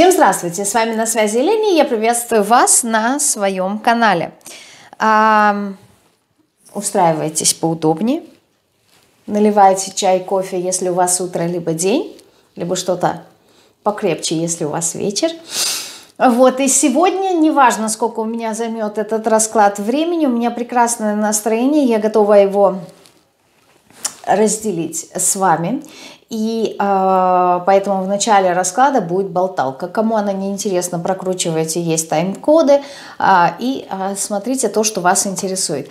Всем здравствуйте, с вами на связи Лени, я приветствую вас на своем канале. А, устраивайтесь поудобнее, наливайте чай, кофе, если у вас утро, либо день, либо что-то покрепче, если у вас вечер. Вот, и сегодня, неважно, сколько у меня займет этот расклад времени, у меня прекрасное настроение, я готова его разделить с вами. И э, поэтому в начале расклада будет болталка. Кому она не интересна, прокручивайте, есть тайм-коды э, и э, смотрите то, что вас интересует.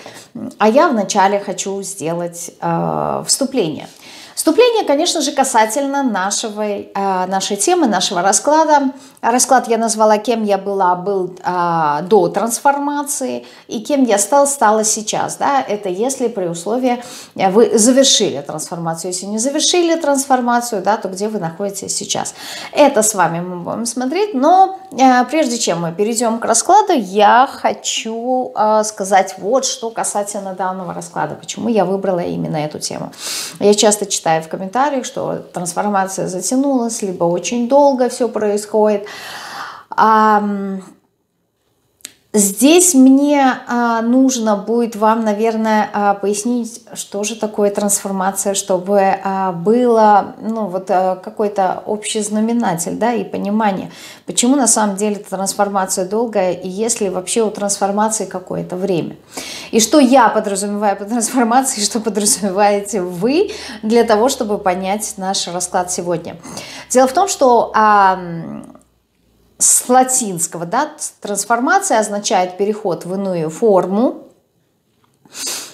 А я вначале хочу сделать э, вступление. Вступление, конечно же, касательно нашего, э, нашей темы, нашего расклада. Расклад я назвала «Кем я была» был а, до трансформации, и «Кем я стал» стала сейчас. Да? Это если при условии э, вы завершили трансформацию. Если не завершили трансформацию, да, то где вы находитесь сейчас. Это с вами мы будем смотреть, но э, прежде чем мы перейдем к раскладу, я хочу э, сказать вот что касательно данного расклада, почему я выбрала именно эту тему. Я часто читаю в комментариях, что трансформация затянулась, либо очень долго все происходит. Здесь мне а, нужно будет вам, наверное, а, пояснить, что же такое трансформация, чтобы а, было ну, вот, какой-то общий знаменатель да, и понимание, почему на самом деле трансформация долгая и есть ли вообще у трансформации какое-то время. И что я подразумеваю под трансформацией, что подразумеваете вы для того, чтобы понять наш расклад сегодня. Дело в том, что... С латинского, да, трансформация означает переход в иную форму.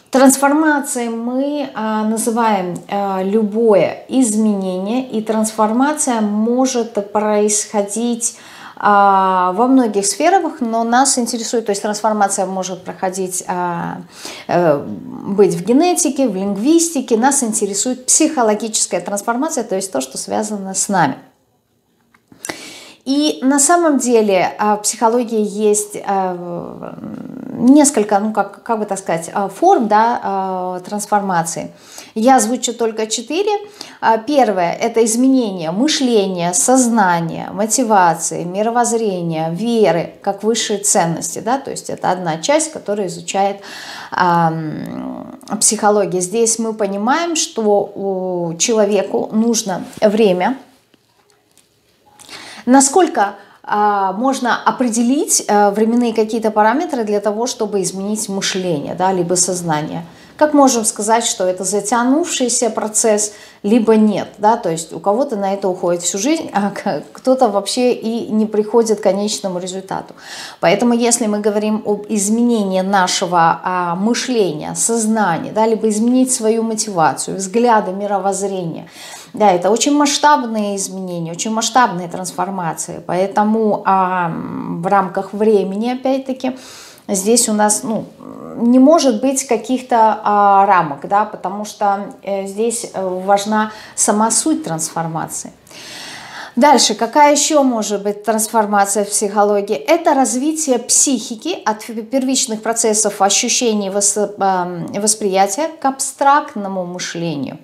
Трансформацией мы а, называем а, любое изменение, и трансформация может происходить а, во многих сферах, но нас интересует, то есть трансформация может проходить, а, а, быть в генетике, в лингвистике, нас интересует психологическая трансформация, то есть то, что связано с нами. И на самом деле а, в психологии есть а, несколько, ну как, как бы так сказать, а, форм да, трансформации. Я озвучу только четыре. Первое – это изменение мышления, сознания, мотивации, мировоззрения, веры как высшие ценности. Да? То есть это одна часть, которая изучает психология. Здесь мы понимаем, что человеку нужно время – Насколько а, можно определить а, временные какие-то параметры для того, чтобы изменить мышление, да, либо сознание. Как можем сказать, что это затянувшийся процесс, либо нет, да, то есть у кого-то на это уходит всю жизнь, а кто-то вообще и не приходит к конечному результату. Поэтому если мы говорим об изменении нашего а, мышления, сознания, да, либо изменить свою мотивацию, взгляды, мировоззрение – да, это очень масштабные изменения, очень масштабные трансформации. Поэтому а, в рамках времени, опять-таки, здесь у нас ну, не может быть каких-то а, рамок, да, потому что э, здесь важна сама суть трансформации. Дальше, какая еще может быть трансформация в психологии? Это развитие психики от первичных процессов ощущений восприятия к абстрактному мышлению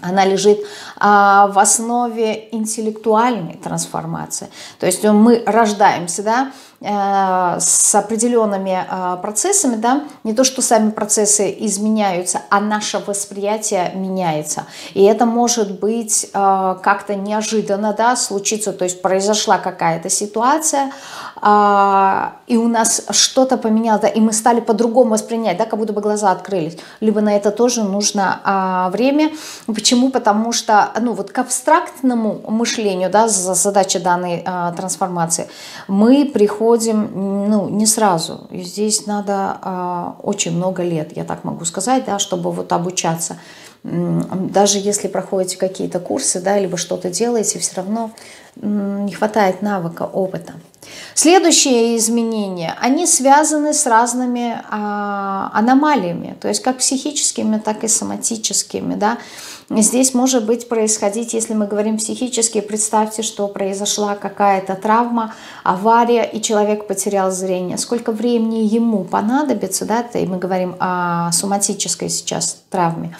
она лежит а, в основе интеллектуальной трансформации. То есть мы рождаемся да, э, с определенными э, процессами, да, не то, что сами процессы изменяются, а наше восприятие меняется. И это может быть э, как-то неожиданно да, случиться, то есть произошла какая-то ситуация, и у нас что-то поменялось, и мы стали по-другому воспринять, да, как будто бы глаза открылись. Либо на это тоже нужно а, время. Почему? Потому что, ну, вот к абстрактному мышлению, да, задача данной а, трансформации, мы приходим, ну, не сразу. И здесь надо а, очень много лет, я так могу сказать, да, чтобы вот обучаться даже если проходите какие-то курсы, да, либо что-то делаете, все равно не хватает навыка, опыта. Следующие изменения, они связаны с разными а, аномалиями, то есть как психическими, так и соматическими. Да? Здесь может быть происходить, если мы говорим психически, представьте, что произошла какая-то травма, авария, и человек потерял зрение. Сколько времени ему понадобится, да, и мы говорим о соматической сейчас травме,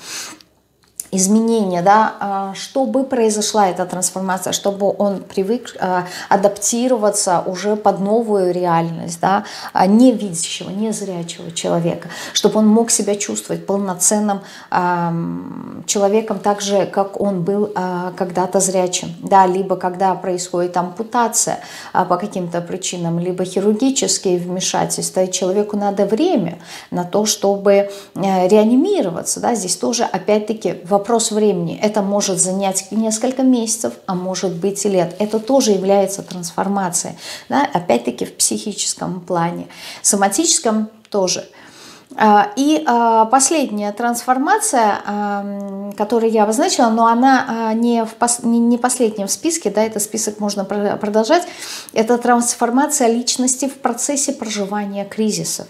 изменения, да, а, чтобы произошла эта трансформация, чтобы он привык а, адаптироваться уже под новую реальность, да, а, не видящего, не зрячего человека, чтобы он мог себя чувствовать полноценным человеком так же, как он был когда-то зрячим, да, либо когда происходит ампутация по каким-то причинам, либо хирургические вмешательства, и человеку надо время на то, чтобы э, реанимироваться, да, здесь тоже опять-таки вопрос вопрос времени. Это может занять несколько месяцев, а может быть и лет. Это тоже является трансформацией. Да? Опять-таки в психическом плане. Соматическом тоже. А, и а, последняя трансформация, которую я обозначила, но она а, не, последняя в списке, да, это список можно продолжать, это трансформация личности в процессе проживания кризисов.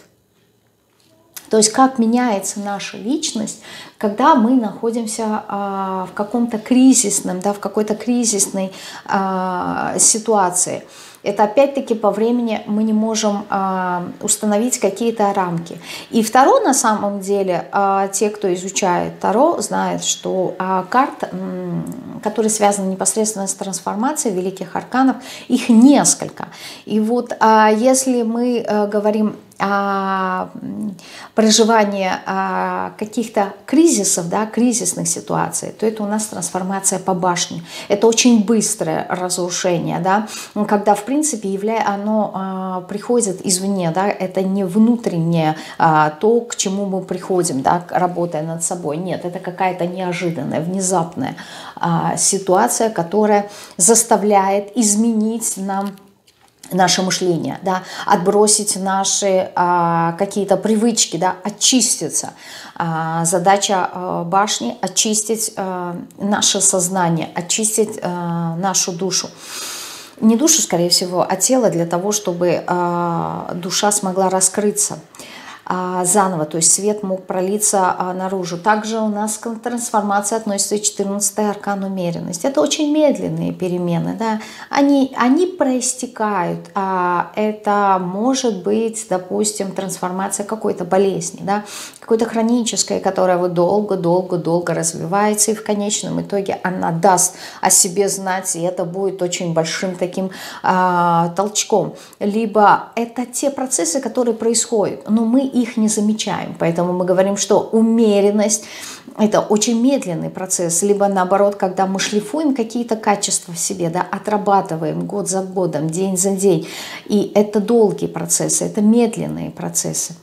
То есть как меняется наша личность, когда мы находимся а, в каком-то кризисном, да, в какой-то кризисной а, ситуации. Это опять-таки по времени мы не можем а, установить какие-то рамки. И второе, на самом деле, а, те, кто изучает Таро, знают, что а, карт, м, которые связаны непосредственно с трансформацией великих арканов, их несколько. И вот а, если мы а, говорим проживание а, каких-то кризисов, да, кризисных ситуаций, то это у нас трансформация по башне. Это очень быстрое разрушение, да, когда, в принципе, явля... оно а, приходит извне, да, это не внутреннее а, то, к чему мы приходим, да, работая над собой. Нет, это какая-то неожиданная, внезапная а, ситуация, которая заставляет изменить нам наше мышление, да, отбросить наши а, какие-то привычки, да, очиститься. А, задача а, башни – очистить а, наше сознание, очистить а, нашу душу. Не душу, скорее всего, а тело для того, чтобы а, душа смогла раскрыться. А, заново, то есть свет мог пролиться а, наружу. Также у нас к трансформации относится 14 аркан умеренность. Это очень медленные перемены, да, они, они проистекают, а это может быть, допустим, трансформация какой-то болезни, да, какой-то хронической, которая вот долго-долго-долго развивается, и в конечном итоге она даст о себе знать, и это будет очень большим таким а, толчком. Либо это те процессы, которые происходят, но мы их не замечаем. Поэтому мы говорим, что умеренность – это очень медленный процесс. Либо наоборот, когда мы шлифуем какие-то качества в себе, да, отрабатываем год за годом, день за день. И это долгие процессы, это медленные процессы.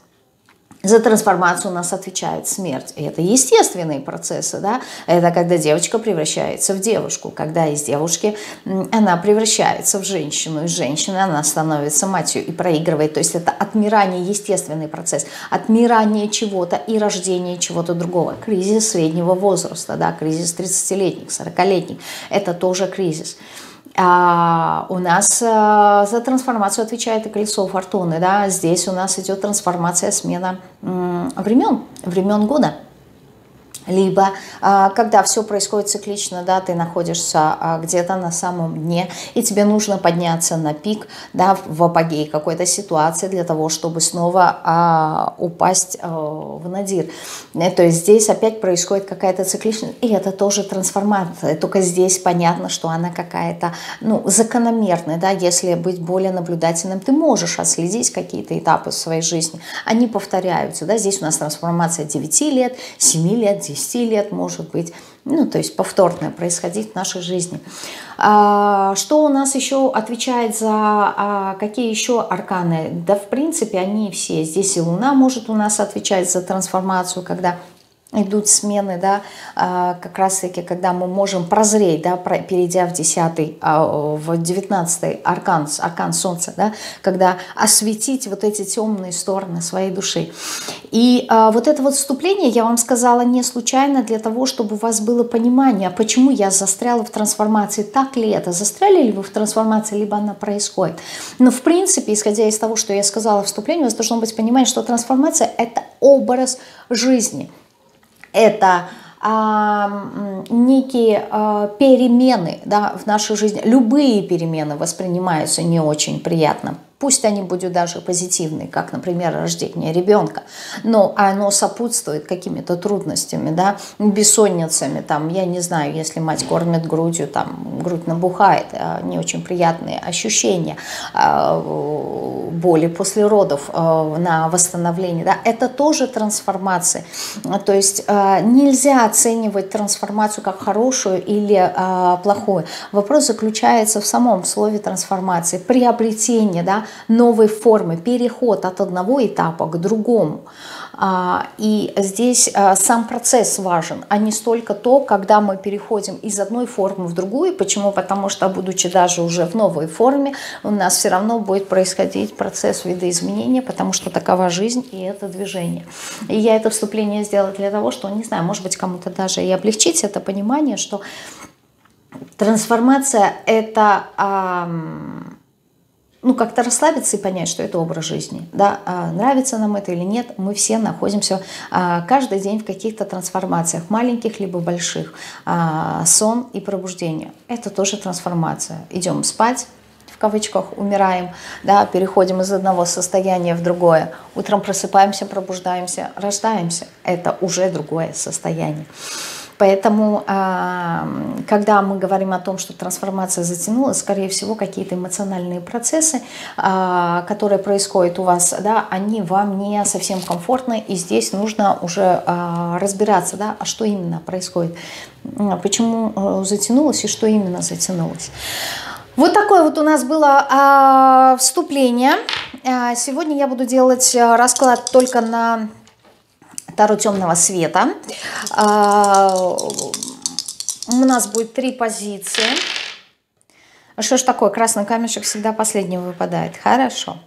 За трансформацию у нас отвечает смерть. И это естественные процессы. Да? Это когда девочка превращается в девушку, когда из девушки она превращается в женщину, из женщины она становится матерью и проигрывает. То есть это отмирание, естественный процесс. Отмирание чего-то и рождение чего-то другого. Кризис среднего возраста, да? кризис 30-летних, 40-летних. Это тоже кризис. А у нас а, за трансформацию отвечает и колесо фортуны. Да? Здесь у нас идет трансформация, смена времен, времен года либо а, когда все происходит циклично, да, ты находишься а, где-то на самом дне, и тебе нужно подняться на пик, да, в апогей какой-то ситуации для того, чтобы снова а, упасть в надир. Э, то есть здесь опять происходит какая-то цикличность, и это тоже трансформация, только здесь понятно, что она какая-то, ну, закономерная, да, если быть более наблюдательным, ты можешь отследить какие-то этапы в своей жизни, они повторяются, да, здесь у нас трансформация 9 лет, 7 лет, 10 лет, может быть, ну, то есть повторное происходить в нашей жизни. А, что у нас еще отвечает за а, какие еще арканы? Да, в принципе, они все. Здесь и Луна может у нас отвечать за трансформацию, когда идут смены, да, а, как раз-таки, когда мы можем прозреть, да, перейдя в 10 а, в 19 аркан, аркан Солнца, да, когда осветить вот эти темные стороны своей души. И а, вот это вот вступление я вам сказала не случайно для того, чтобы у вас было понимание, почему я застряла в трансформации, так ли это, застряли ли вы в трансформации, либо она происходит. Но в принципе, исходя из того, что я сказала в вступлении, у вас должно быть понимание, что трансформация – это образ жизни – это а, некие а, перемены да, в нашей жизни. Любые перемены воспринимаются не очень приятно. Пусть они будут даже позитивные, как, например, рождение ребенка. но оно сопутствует какими-то трудностями, да, бессонницами, там, я не знаю, если мать кормит грудью, там, грудь набухает, а, не очень приятные ощущения, а, боли после родов, а, на восстановление, да, это тоже трансформация, то есть нельзя оценивать трансформацию как хорошую или плохую, вопрос заключается в самом слове трансформации, приобретение, да, новой формы, переход от одного этапа к другому. А, и здесь а, сам процесс важен, а не столько то, когда мы переходим из одной формы в другую. Почему? Потому что, будучи даже уже в новой форме, у нас все равно будет происходить процесс видоизменения, потому что такова жизнь и это движение. И я это вступление сделала для того, что, не знаю, может быть, кому-то даже и облегчить это понимание, что трансформация – это ну, как-то расслабиться и понять, что это образ жизни. Да? А нравится нам это или нет, мы все находимся а, каждый день в каких-то трансформациях, маленьких либо больших. А, сон и пробуждение – это тоже трансформация. Идем спать, в кавычках умираем, да, переходим из одного состояния в другое. Утром просыпаемся, пробуждаемся, рождаемся. Это уже другое состояние. Поэтому, а, когда мы говорим о том, что трансформация затянулась, скорее всего, какие-то эмоциональные процессы, а, которые происходят у вас, да, они вам не совсем комфортны, и здесь нужно уже а, разбираться, да, а что именно происходит, почему э, затянулось и что именно затянулось. Вот такое вот у нас было вступление. Сегодня я буду делать э, расклад только на Таро темного света. А, у нас будет три позиции. Что ж такое? Красный камешек всегда последним выпадает. Хорошо.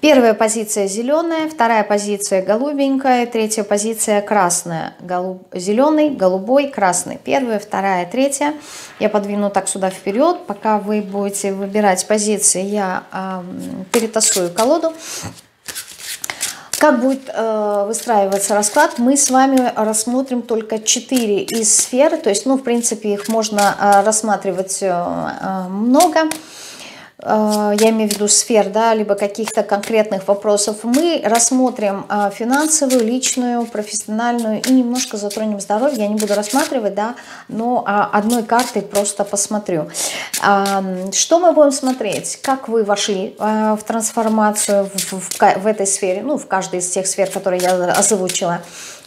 Первая позиция зеленая, вторая позиция голубенькая, третья позиция красная. Голуб... Зеленый, голубой, красный. Первая, вторая, третья. Я подвину так сюда вперед. Пока вы будете выбирать позиции, я э, перетасую колоду. Как будет э, выстраиваться расклад, мы с вами рассмотрим только 4 из сфер, то есть, ну, в принципе, их можно э, рассматривать э, э много. Э, я имею в виду сфер, да, либо каких-то конкретных вопросов, мы рассмотрим э, финансовую, личную, профессиональную и немножко затронем здоровье. Я не буду рассматривать, да, но а, одной картой просто посмотрю. Что мы будем смотреть? Как вы вошли в трансформацию в, в, в этой сфере, ну, в каждой из тех сфер, которые я озвучила.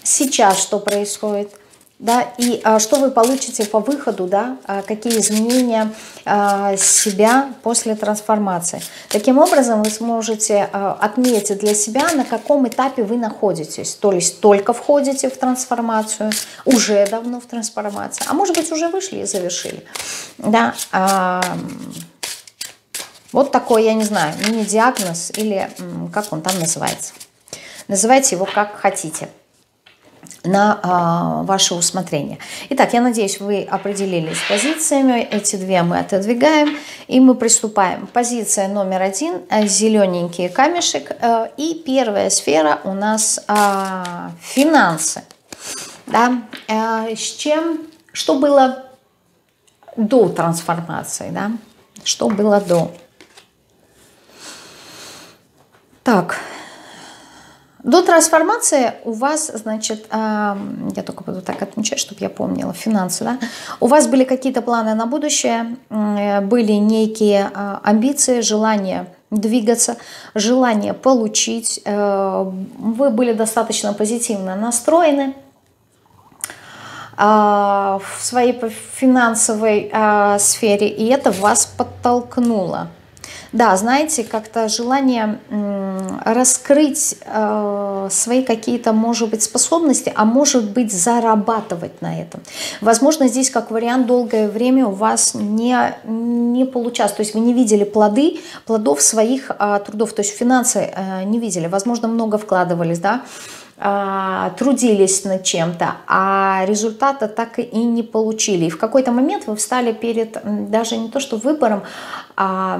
Сейчас что происходит? Да, и а, что вы получите по выходу, да, а, какие изменения а, себя после трансформации. Таким образом, вы сможете а, отметить для себя, на каком этапе вы находитесь. То есть только входите в трансформацию, уже давно в трансформации, а может быть уже вышли и завершили. Да, а, вот такой, я не знаю, мини-диагноз или как он там называется. Называйте его как хотите на а, ваше усмотрение. Итак, я надеюсь, вы определились с позициями. Эти две мы отодвигаем, и мы приступаем. Позиция номер один – зелененький камешек. Э, и первая сфера у нас а, финансы. Да? А, с чем, что было до трансформации, да? Что было до? Так, до трансформации у вас, значит, я только буду так отмечать, чтобы я помнила, финансы, да? У вас были какие-то планы на будущее, были некие а, амбиции, желания двигаться, желание получить. Э, вы были достаточно позитивно настроены а, в своей финансовой а, сфере, и это вас подтолкнуло да, знаете, как-то желание раскрыть э, свои какие-то, может быть, способности, а может быть, зарабатывать на этом. Возможно, здесь как вариант долгое время у вас не, не получалось, то есть вы не видели плоды, плодов своих э, трудов, то есть финансы э, не видели, возможно, много вкладывались, да, трудились над чем-то, а результата так и не получили. И в какой-то момент вы встали перед даже не то что выбором, а,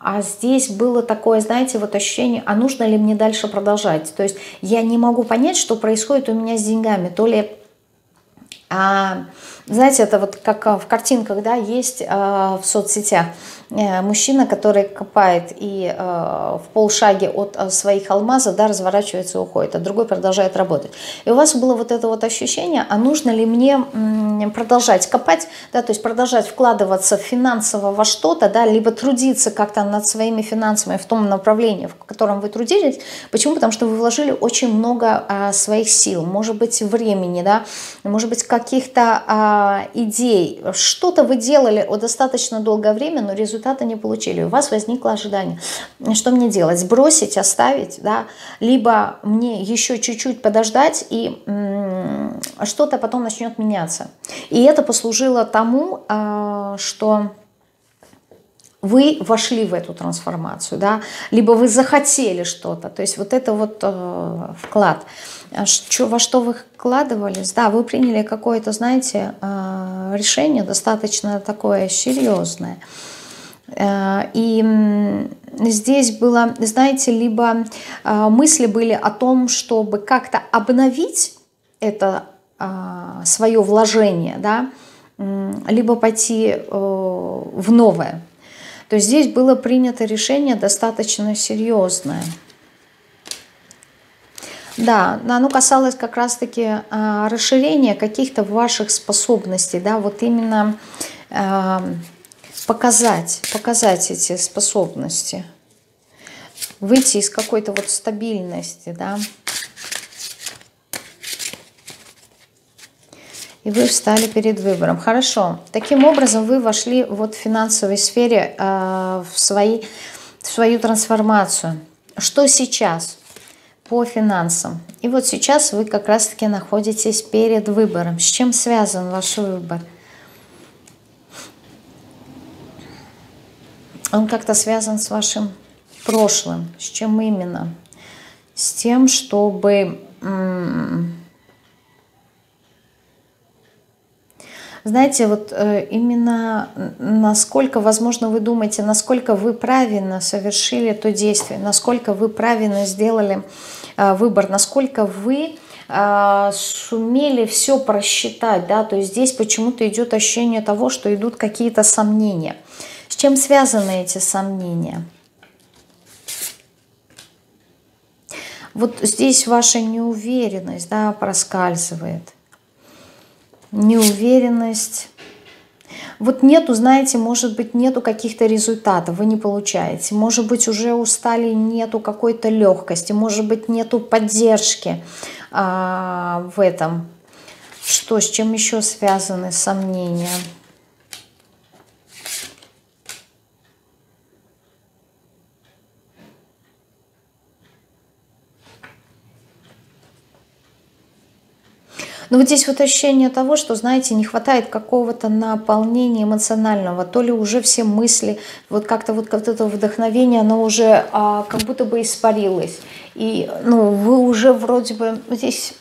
а здесь было такое, знаете, вот ощущение, а нужно ли мне дальше продолжать. То есть я не могу понять, что происходит у меня с деньгами. То ли А, знаете, это вот как в картинках, да, есть а, в соцсетях Э, мужчина, который копает и э, в полшаге от э, своих алмазов, да, разворачивается и уходит, а другой продолжает работать. И у вас было вот это вот ощущение, а нужно ли мне продолжать копать, да, то есть продолжать вкладываться финансово во что-то, да, либо трудиться как-то над своими финансами в том направлении, в котором вы трудились. Почему? Потому что вы вложили очень много а, своих сил, может быть, времени, да, может быть, каких-то а, идей. Что-то вы делали достаточно долгое время, но результат результата не получили, у вас возникло ожидание. Что мне делать? Бросить, оставить, да? либо мне еще чуть-чуть подождать, и что-то потом начнет меняться. И это послужило тому, а, что вы вошли в эту трансформацию, да, либо вы захотели что-то, то есть вот это вот э, вклад, что, во что вы вкладывались, да, вы приняли какое-то, знаете, э, решение достаточно такое серьезное, Э, и здесь было, знаете, либо э, мысли были о том, чтобы как-то обновить это э, свое вложение, да, либо пойти в новое. То есть здесь было принято решение достаточно серьезное. Да, оно касалось как раз-таки расширения каких-то ваших способностей, да, вот именно показать, показать эти способности, выйти из какой-то вот стабильности, да. И вы встали перед выбором. Хорошо. Таким образом вы вошли вот в финансовой сфере э, в, свои, в свою трансформацию. Что сейчас по финансам? И вот сейчас вы как раз-таки находитесь перед выбором. С чем связан ваш выбор? он как-то связан с вашим прошлым. С чем именно? С тем, чтобы... Знаете, вот э, именно насколько, возможно, вы думаете, насколько вы правильно совершили то действие, насколько вы правильно сделали э, выбор, насколько вы э, сумели все просчитать, да, то есть здесь почему-то идет ощущение того, что идут какие-то сомнения – с чем связаны эти сомнения? Вот здесь ваша неуверенность да, проскальзывает. Неуверенность. Вот нету, знаете, может быть, нету каких-то результатов, вы не получаете. Может быть, уже устали, нету какой-то легкости, может быть, нету поддержки а, в этом. Что, с чем еще связаны сомнения? Но вот здесь вот ощущение того, что, знаете, не хватает какого-то наполнения эмоционального, то ли уже все мысли, вот как-то вот, вот это вдохновение, оно уже а, как будто бы испарилось. И ну, вы уже вроде бы здесь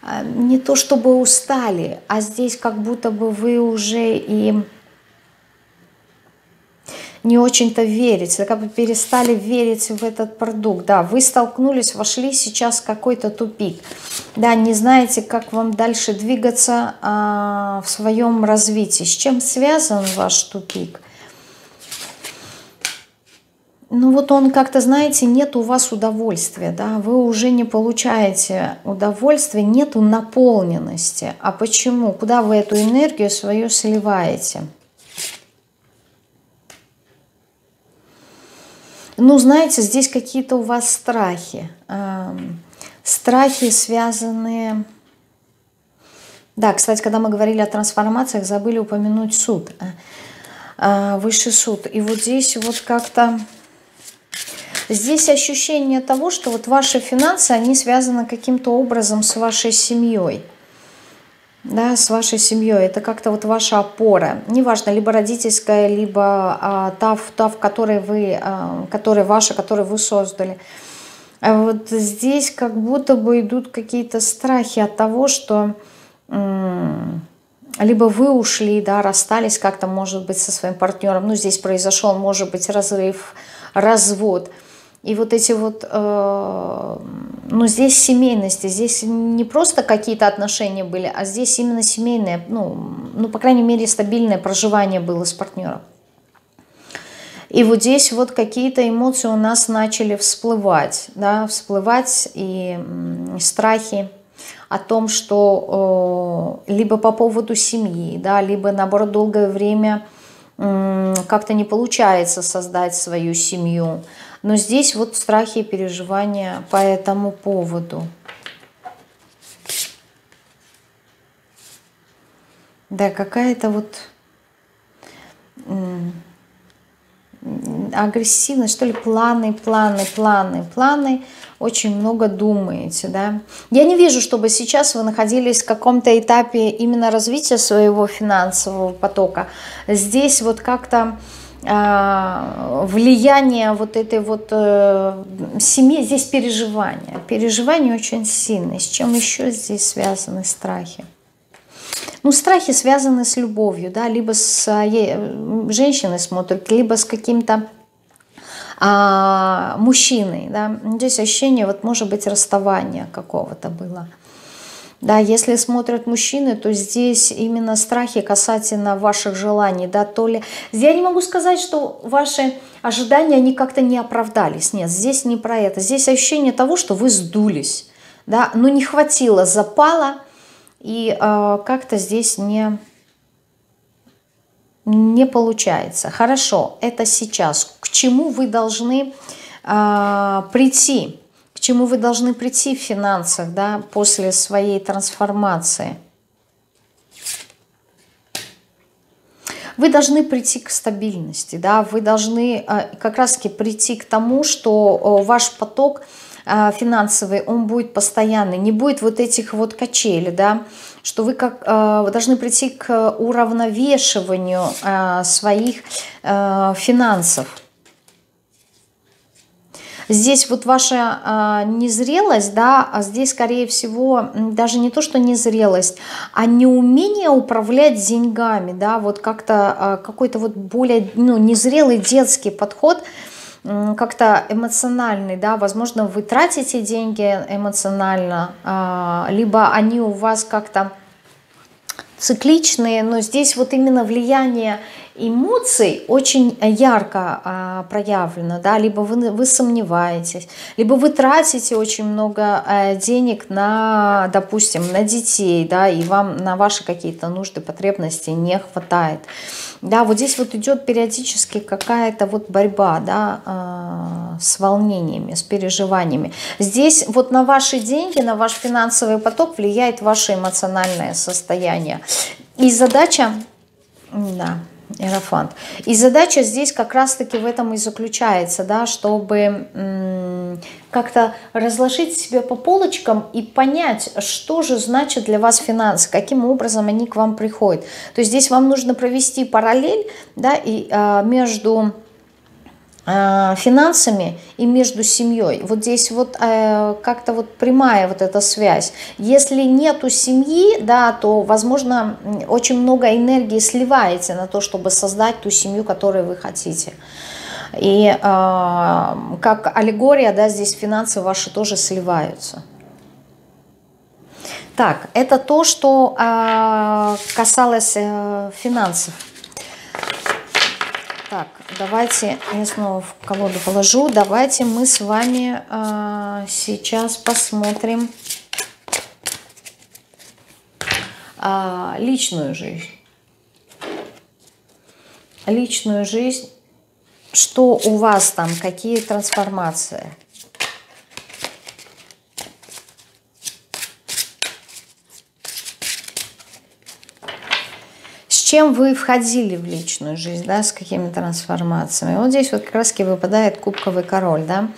а, не то чтобы устали, а здесь как будто бы вы уже и не очень-то верить, как бы перестали верить в этот продукт. Да, вы столкнулись, вошли сейчас в какой-то тупик. Да, не знаете, как вам дальше двигаться а, в своем развитии. С чем связан ваш тупик? Ну вот он как-то, знаете, нет у вас удовольствия, да, вы уже не получаете удовольствия, нету наполненности. А почему? Куда вы эту энергию свою сливаете? Ну, знаете, здесь какие-то у вас страхи. Страхи, связанные... Да, кстати, когда мы говорили о трансформациях, забыли упомянуть суд. А, а, высший суд. И вот здесь вот как-то... Здесь ощущение того, что вот ваши финансы, они связаны каким-то образом с вашей семьей да, с вашей семьей. Это как-то вот ваша опора. Неважно, либо родительская, либо а, та, та, в которой вы, а, которая ваша, которую вы создали. А вот здесь как будто бы идут какие-то страхи от того, что либо вы ушли, да, расстались как-то, может быть, со своим партнером, ну, здесь произошел, может быть, разрыв, развод – И вот эти вот, э, ну здесь семейности, здесь не просто какие-то отношения были, а здесь именно семейное, ну, ну по крайней мере стабильное проживание было с партнером. И вот здесь вот какие-то эмоции у нас начали всплывать, да, всплывать и страхи о том, что э, либо по поводу семьи, да, либо наоборот долгое время э, как-то не получается создать свою семью. Но здесь вот страхи и переживания по этому поводу. Да, какая-то вот агрессивность, что ли, планы, планы, планы, планы, очень много думаете, да. Я не вижу, чтобы сейчас вы находились в каком-то этапе именно развития своего финансового потока. Здесь вот как-то влияние вот этой вот э, семьи, здесь переживания. Переживания очень сильные. С чем еще здесь связаны страхи? Ну, страхи связаны с любовью, да, либо с э, женщиной смотрят, либо с каким-то а, мужчиной, да. Здесь ощущение, вот может быть, расставания какого-то было. Да, если смотрят мужчины, то здесь именно страхи касательно ваших желаний, да, то ли... Я не могу сказать, что ваши ожидания, они как-то не оправдались, нет, здесь не про это. Здесь ощущение того, что вы сдулись, да, но не хватило запала, и э, как-то здесь не, не получается. Хорошо, это сейчас. К чему вы должны э, прийти? Чему вы должны прийти в финансах да, после своей трансформации? Вы должны прийти к стабильности, да, вы должны э, как раз-таки прийти к тому, что э, ваш поток – а, финансовый, он будет постоянный, не будет вот этих вот качелей, да, что вы как вы должны прийти к уравновешиванию своих финансов. Здесь вот ваша незрелость, да, а здесь, скорее всего, даже не то, что незрелость, а неумение управлять деньгами, да, вот как-то какой-то вот более, ну, незрелый детский подход – как-то эмоциональный, да, возможно, вы тратите деньги эмоционально, а, либо они у вас как-то цикличные, но здесь вот именно влияние эмоций очень ярко а, проявлено, да, либо вы, вы сомневаетесь, либо вы тратите очень много а, денег на, допустим, на детей, да, и вам на ваши какие-то нужды, потребности не хватает. Да, вот здесь вот идет периодически какая-то вот борьба, да, э, с волнениями, с переживаниями. Здесь вот на ваши деньги, на ваш финансовый поток влияет ваше эмоциональное состояние. И задача, да, Иерофант. И задача здесь как раз-таки в этом и заключается, да, чтобы как-то разложить себе по полочкам и понять, что же значит для вас финансы, каким образом они к вам приходят. То есть здесь вам нужно провести параллель да, и, а, между финансами и между семьей. Вот здесь вот э, как-то вот прямая вот эта связь. Если нету семьи, да, то, возможно, очень много энергии сливаете на то, чтобы создать ту семью, которую вы хотите. И э, как аллегория, да, здесь финансы ваши тоже сливаются. Так, это то, что э, касалось э, финансов. Давайте я снова в колоду положу. Давайте мы с вами э, сейчас посмотрим э, личную жизнь. Личную жизнь. Что у вас там, какие трансформации? Чем вы входили в личную жизнь, да, с какими трансформациями. Вот здесь вот как раз выпадает кубковый король, да,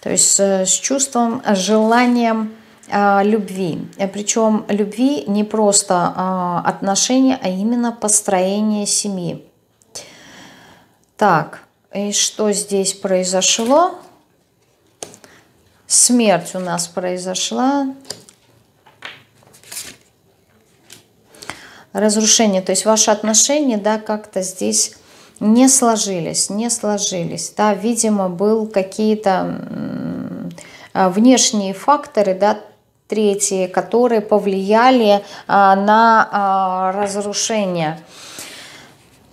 то есть э, с чувством, желанием э, любви. Причем любви не просто э, отношения, а именно построение семьи. Так, и что здесь произошло? Смерть у нас произошла. Разрушение. То есть ваши отношения, да, как-то здесь не сложились, не сложились, да, видимо, был какие-то внешние факторы, да, третьи, которые повлияли на разрушение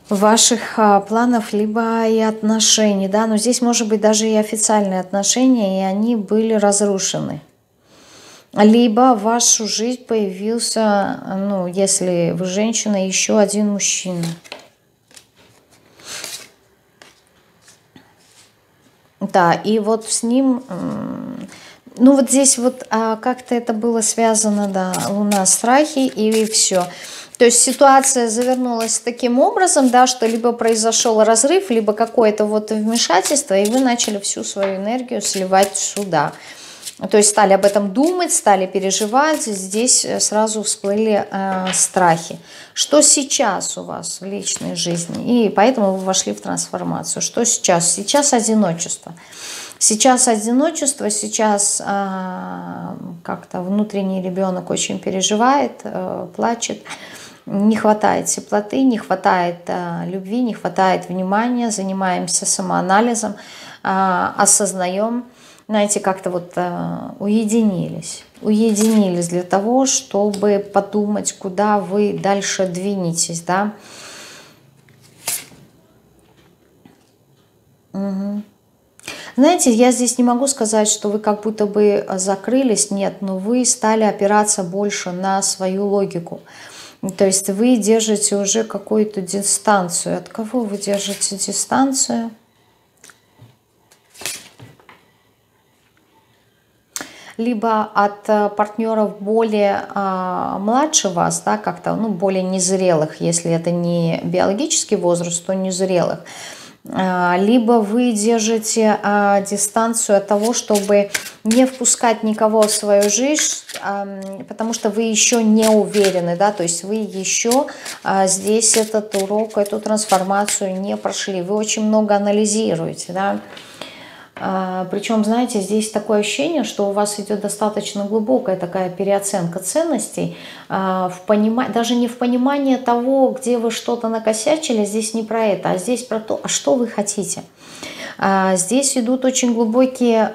ваших планов, либо и отношений, да, но здесь может быть даже и официальные отношения, и они были разрушены. Либо в вашу жизнь появился, ну, если вы женщина, еще один мужчина. Да, и вот с ним, ну вот здесь вот а, как-то это было связано, да, луна страхи и все. То есть ситуация завернулась таким образом, да, что либо произошел разрыв, либо какое-то вот вмешательство, и вы начали всю свою энергию сливать сюда. То есть стали об этом думать, стали переживать, здесь э, сразу всплыли э, страхи. Что сейчас у вас в личной жизни? И поэтому вы вошли в трансформацию. Что сейчас? Сейчас одиночество. Сейчас одиночество, сейчас э, как-то внутренний ребенок очень переживает, э, плачет. Не хватает теплоты, не хватает э, любви, не хватает внимания, занимаемся самоанализом, э, осознаем, знаете, как-то вот э, уединились. Уединились для того, чтобы подумать, куда вы дальше двинетесь, да. Угу. Знаете, я здесь не могу сказать, что вы как будто бы закрылись, нет, но вы стали опираться больше на свою логику. То есть вы держите уже какую-то дистанцию. От кого вы держите дистанцию? Либо от э, партнеров более а, младше вас, да, как-то, ну, более незрелых, если это не биологический возраст, то незрелых, а, либо вы держите а, дистанцию от того, чтобы не впускать никого в свою жизнь, а, потому что вы еще не уверены, да, то есть вы еще а, здесь этот урок, эту трансформацию не прошли, вы очень много анализируете, да, Причем, знаете, здесь такое ощущение, что у вас идет достаточно глубокая такая переоценка ценностей, а, в понима... даже не в понимании того, где вы что-то накосячили, здесь не про это, а здесь про то, а что вы хотите. А, здесь идут очень глубокие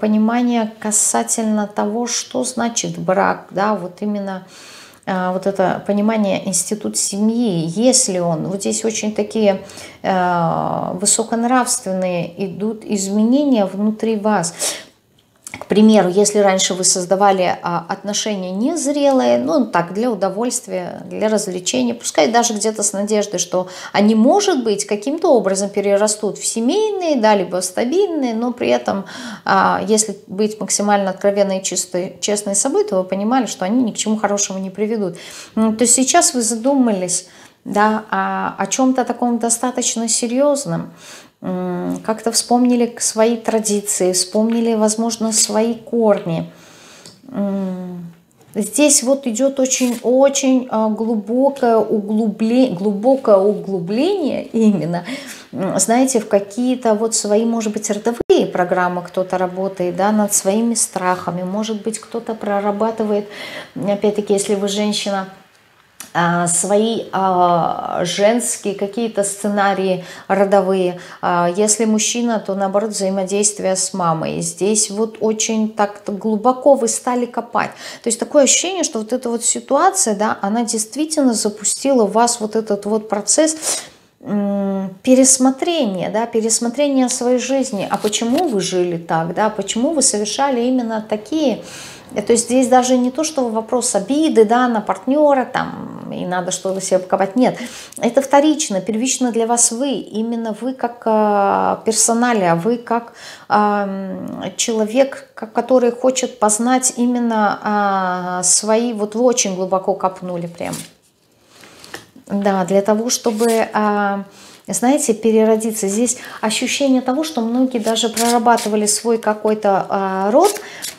понимания касательно того, что значит брак, да, вот именно а, вот это понимание институт семьи, если он, вот здесь очень такие э, высоконравственные идут изменения внутри вас. К примеру, если раньше вы создавали а, отношения незрелые, ну так, для удовольствия, для развлечения, пускай даже где-то с надеждой, что они, может быть, каким-то образом перерастут в семейные, да, либо в стабильные, но при этом, а, если быть максимально откровенной и чистой, честной собой, то вы понимали, что они ни к чему хорошему не приведут. Ну, то сейчас вы задумались да, о, о чем-то таком достаточно серьезном, как-то вспомнили свои традиции, вспомнили, возможно, свои корни. Здесь вот идет очень-очень а, глубокое углубление, глубокое углубление именно, знаете, в какие-то вот свои, может быть, родовые программы кто-то работает, да, над своими страхами, может быть, кто-то прорабатывает, опять-таки, если вы женщина, свои а, женские какие-то сценарии родовые. А, если мужчина, то наоборот взаимодействие с мамой. Здесь вот очень так глубоко вы стали копать. То есть такое ощущение, что вот эта вот ситуация, да, она действительно запустила в вас вот этот вот процесс пересмотрения, да, пересмотрения своей жизни. А почему вы жили так, да, почему вы совершали именно такие то есть здесь даже не то, что вопрос обиды да, на партнера, там, и надо что-то себе покопать. Нет, это вторично, первично для вас вы. Именно вы как э, персоналия, вы как э, человек, который хочет познать именно э, свои, вот вы очень глубоко копнули прям. Да, для того, чтобы... Э, знаете, переродиться. Здесь ощущение того, что многие даже прорабатывали свой какой-то э, род, а,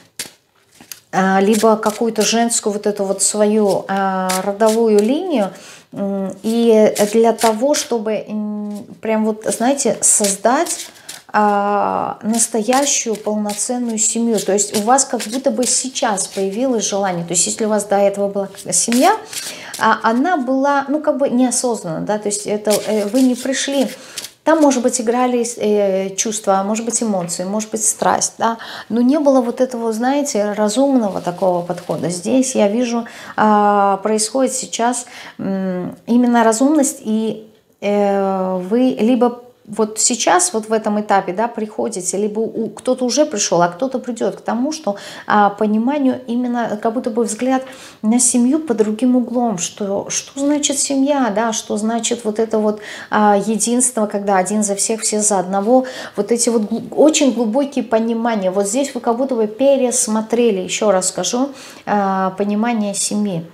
либо какую-то женскую вот эту вот свою а, родовую линию, и для того, чтобы прям вот, знаете, создать а, настоящую полноценную семью. То есть у вас как будто бы сейчас появилось желание. То есть если у вас до этого была семья, а она была, ну, как бы неосознанно, да, то есть это вы не пришли там, может быть, играли э, чувства, может быть, эмоции, может быть, страсть, да, но не было вот этого, знаете, разумного такого подхода. Здесь я вижу, э, происходит сейчас э, именно разумность, и э, вы либо вот сейчас, вот в этом этапе, да, приходите, либо кто-то уже пришел, а кто-то придет к тому, что а, пониманию именно как будто бы взгляд на семью под другим углом, что, что значит семья, да, что значит вот это вот а, единство, когда один за всех, все за одного, вот эти вот очень глубокие понимания, вот здесь вы как будто бы пересмотрели, еще раз скажу, а, понимание семьи.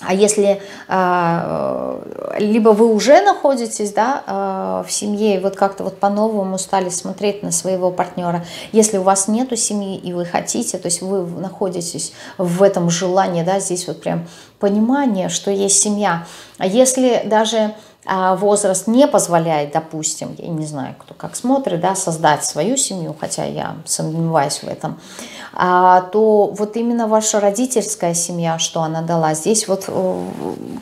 А если э, либо вы уже находитесь да, э, в семье и вот как-то вот по-новому стали смотреть на своего партнера, если у вас нету семьи и вы хотите, то есть вы находитесь в этом желании, да, здесь вот прям понимание, что есть семья. А если даже а возраст не позволяет, допустим, я не знаю, кто как смотрит, да, создать свою семью, хотя я сомневаюсь в этом, а, то вот именно ваша родительская семья, что она дала, здесь вот э,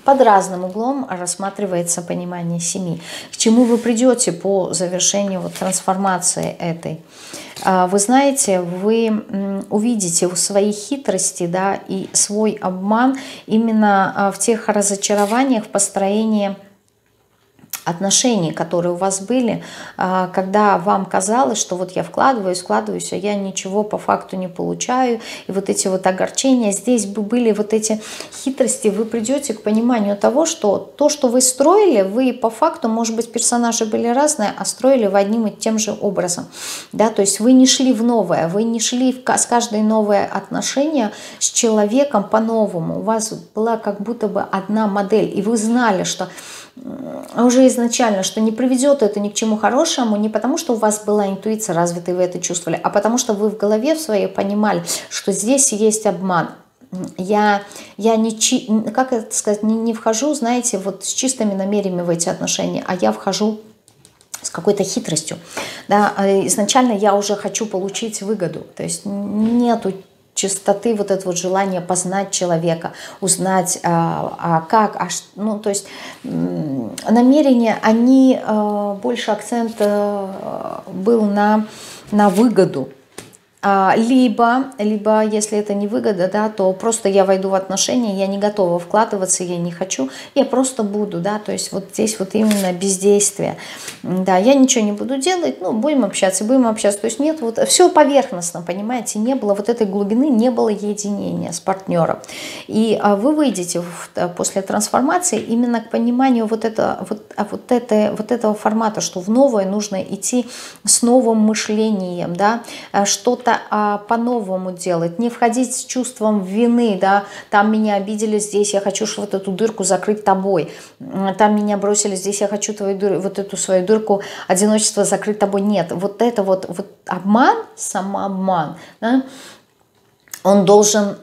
под разным углом рассматривается понимание семьи. К чему вы придете по завершению вот трансформации этой? А, вы знаете, вы увидите свои хитрости да, и свой обман именно а, в тех разочарованиях в построении отношений, которые у вас были, а, когда вам казалось, что вот я вкладываюсь, вкладываюсь, а я ничего по факту не получаю, и вот эти вот огорчения, здесь бы были вот эти хитрости, вы придете к пониманию того, что то, что вы строили, вы по факту, может быть, персонажи были разные, а строили в одним и тем же образом, да, то есть вы не шли в новое, вы не шли в, с каждой новое отношение с человеком по-новому, у вас была как будто бы одна модель, и вы знали, что уже изначально, что не приведет это ни к чему хорошему, не потому что у вас была интуиция развита, и вы это чувствовали, а потому что вы в голове в своей понимали, что здесь есть обман. Я, я не, как это сказать, не, не вхожу, знаете, вот с чистыми намерениями в эти отношения, а я вхожу с какой-то хитростью. Да, а изначально я уже хочу получить выгоду. То есть нету чистоты, вот это вот желание познать человека, узнать, а, а как, а, ну, то есть намерения, они, а, больше акцент а, был на, на выгоду, либо, либо, если это не выгода, да, то просто я войду в отношения, я не готова вкладываться, я не хочу, я просто буду, да, то есть вот здесь вот именно бездействие, да, я ничего не буду делать, ну, будем общаться, будем общаться, то есть нет, вот все поверхностно, понимаете, не было вот этой глубины, не было единения с партнером, и а, вы выйдете в, после трансформации именно к пониманию вот, это, вот, а вот, это, вот этого формата, что в новое нужно идти с новым мышлением, да, что-то что а, по-новому делать, не входить с чувством вины, да, там меня обидели, здесь я хочу вот эту дырку закрыть тобой, там меня бросили, здесь я хочу твою дыр, вот эту свою дырку одиночества закрыть тобой. Нет, вот это вот, вот обман, самообман, да, он должен,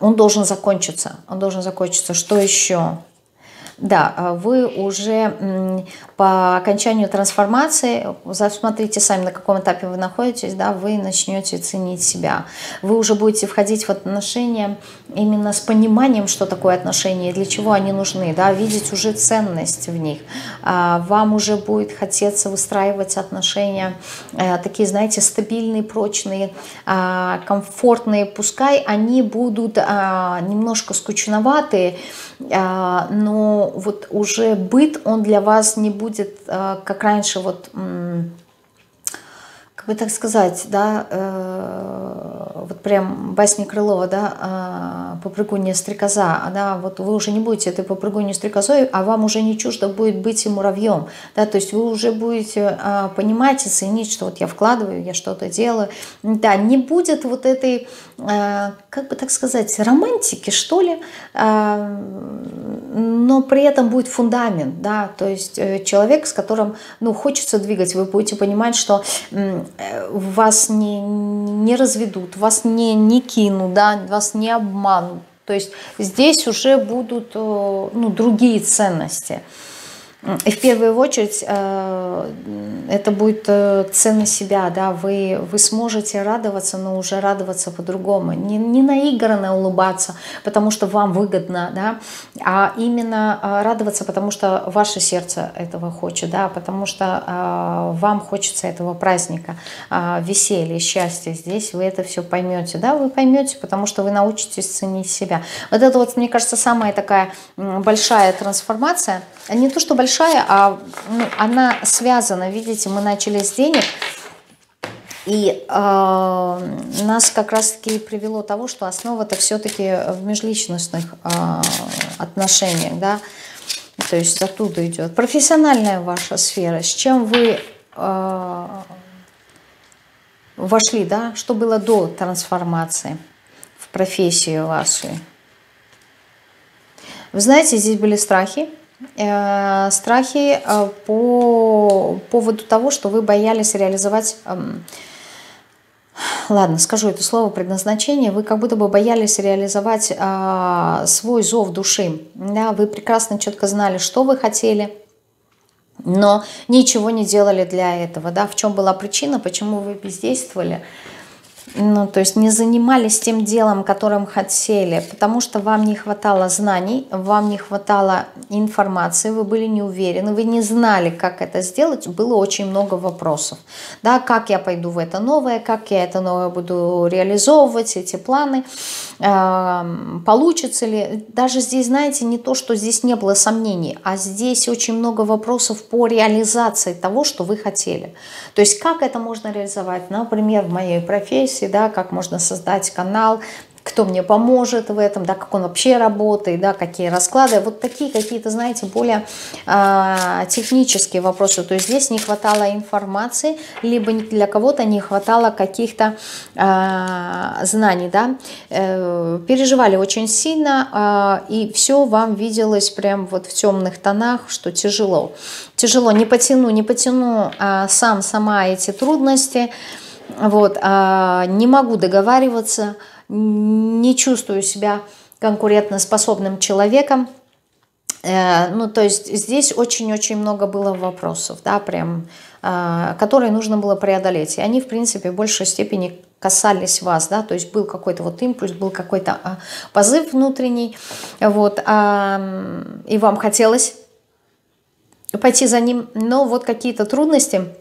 он должен закончиться. Он должен закончиться. Что еще? Да, а вы уже по окончанию трансформации, смотрите сами, на каком этапе вы находитесь, да, вы начнете ценить себя. Вы уже будете входить в отношения именно с пониманием, что такое отношения, для чего они нужны, да, видеть уже ценность в них. А, вам уже будет хотеться выстраивать отношения э, такие, знаете, стабильные, прочные, а, комфортные. Пускай они будут немножко скучноватые, но вот уже быт, он для вас не будет, э, как раньше, вот как бы так сказать, да, э, вот прям басни Крылова, да, э, попрыгунья стрекоза, да, вот вы уже не будете этой попрыгуньей стрекозой, а вам уже не чуждо будет быть и муравьем, да, то есть вы уже будете э, понимать и ценить, что вот я вкладываю, я что-то делаю, да, не будет вот этой, э, как бы так сказать, романтики, что ли, э, но при этом будет фундамент, да, то есть э, человек, с которым, ну, хочется двигать, вы будете понимать, что вас не, не разведут, вас не, не кинут, да, вас не обманут. То есть здесь уже будут э, ну, другие ценности. И в первую очередь э, это будет э, ценность себя, да, вы, вы сможете радоваться, но уже радоваться по-другому. Не, не наигранно улыбаться, потому что вам выгодно, да, а именно э, радоваться, потому что ваше сердце этого хочет, да, потому что вам хочется этого праздника, веселья, счастья. Здесь вы это все поймете, да, вы поймете, потому что вы научитесь ценить себя. Вот это вот, мне кажется, самая такая большая трансформация, не то что большая, большая, а ну, она связана, видите, мы начали с денег, и э, нас как раз-таки привело того, что основа-то все-таки в межличностных э, отношениях, да, то есть оттуда идет. Профессиональная ваша сфера, с чем вы э, вошли, да, что было до трансформации в профессию вашу. Вы знаете, здесь были страхи, страхи э, по поводу того, что вы боялись реализовать... Эм, ладно, скажу это слово предназначение. Вы как будто бы боялись реализовать э, свой зов души. Да, вы прекрасно, четко знали, что вы хотели, но ничего не делали для этого. Да? В чем была причина, почему вы бездействовали? Ну, то есть не занимались тем делом, которым хотели, потому что вам не хватало знаний, вам не хватало информации, вы были не уверены, вы не знали, как это сделать, было очень много вопросов. Да, как я пойду в это новое, как я это новое буду реализовывать, эти планы, получится ли. Даже здесь, знаете, не то, что здесь не было сомнений, а здесь очень много вопросов по реализации того, что вы хотели. То есть как это можно реализовать, например, в моей профессии, профессии, да, как можно создать канал, кто мне поможет в этом, да, как он вообще работает, да, какие расклады. Вот такие какие-то, знаете, более э, технические вопросы. То есть здесь не хватало информации, либо для кого-то не хватало каких-то э, знаний, да. Э, переживали очень сильно, э, и все вам виделось прям вот в темных тонах, что тяжело. Тяжело, не потяну, не потяну э, сам, сама эти трудности, вот, а не могу договариваться, не чувствую себя конкурентоспособным человеком. Э, ну, то есть здесь очень-очень много было вопросов, да, прям, а, которые нужно было преодолеть. И они, в принципе, в большей степени касались вас, да, то есть был какой-то вот импульс, был какой-то а, позыв внутренний, вот, и вам хотелось пойти за ним, но вот какие-то трудности –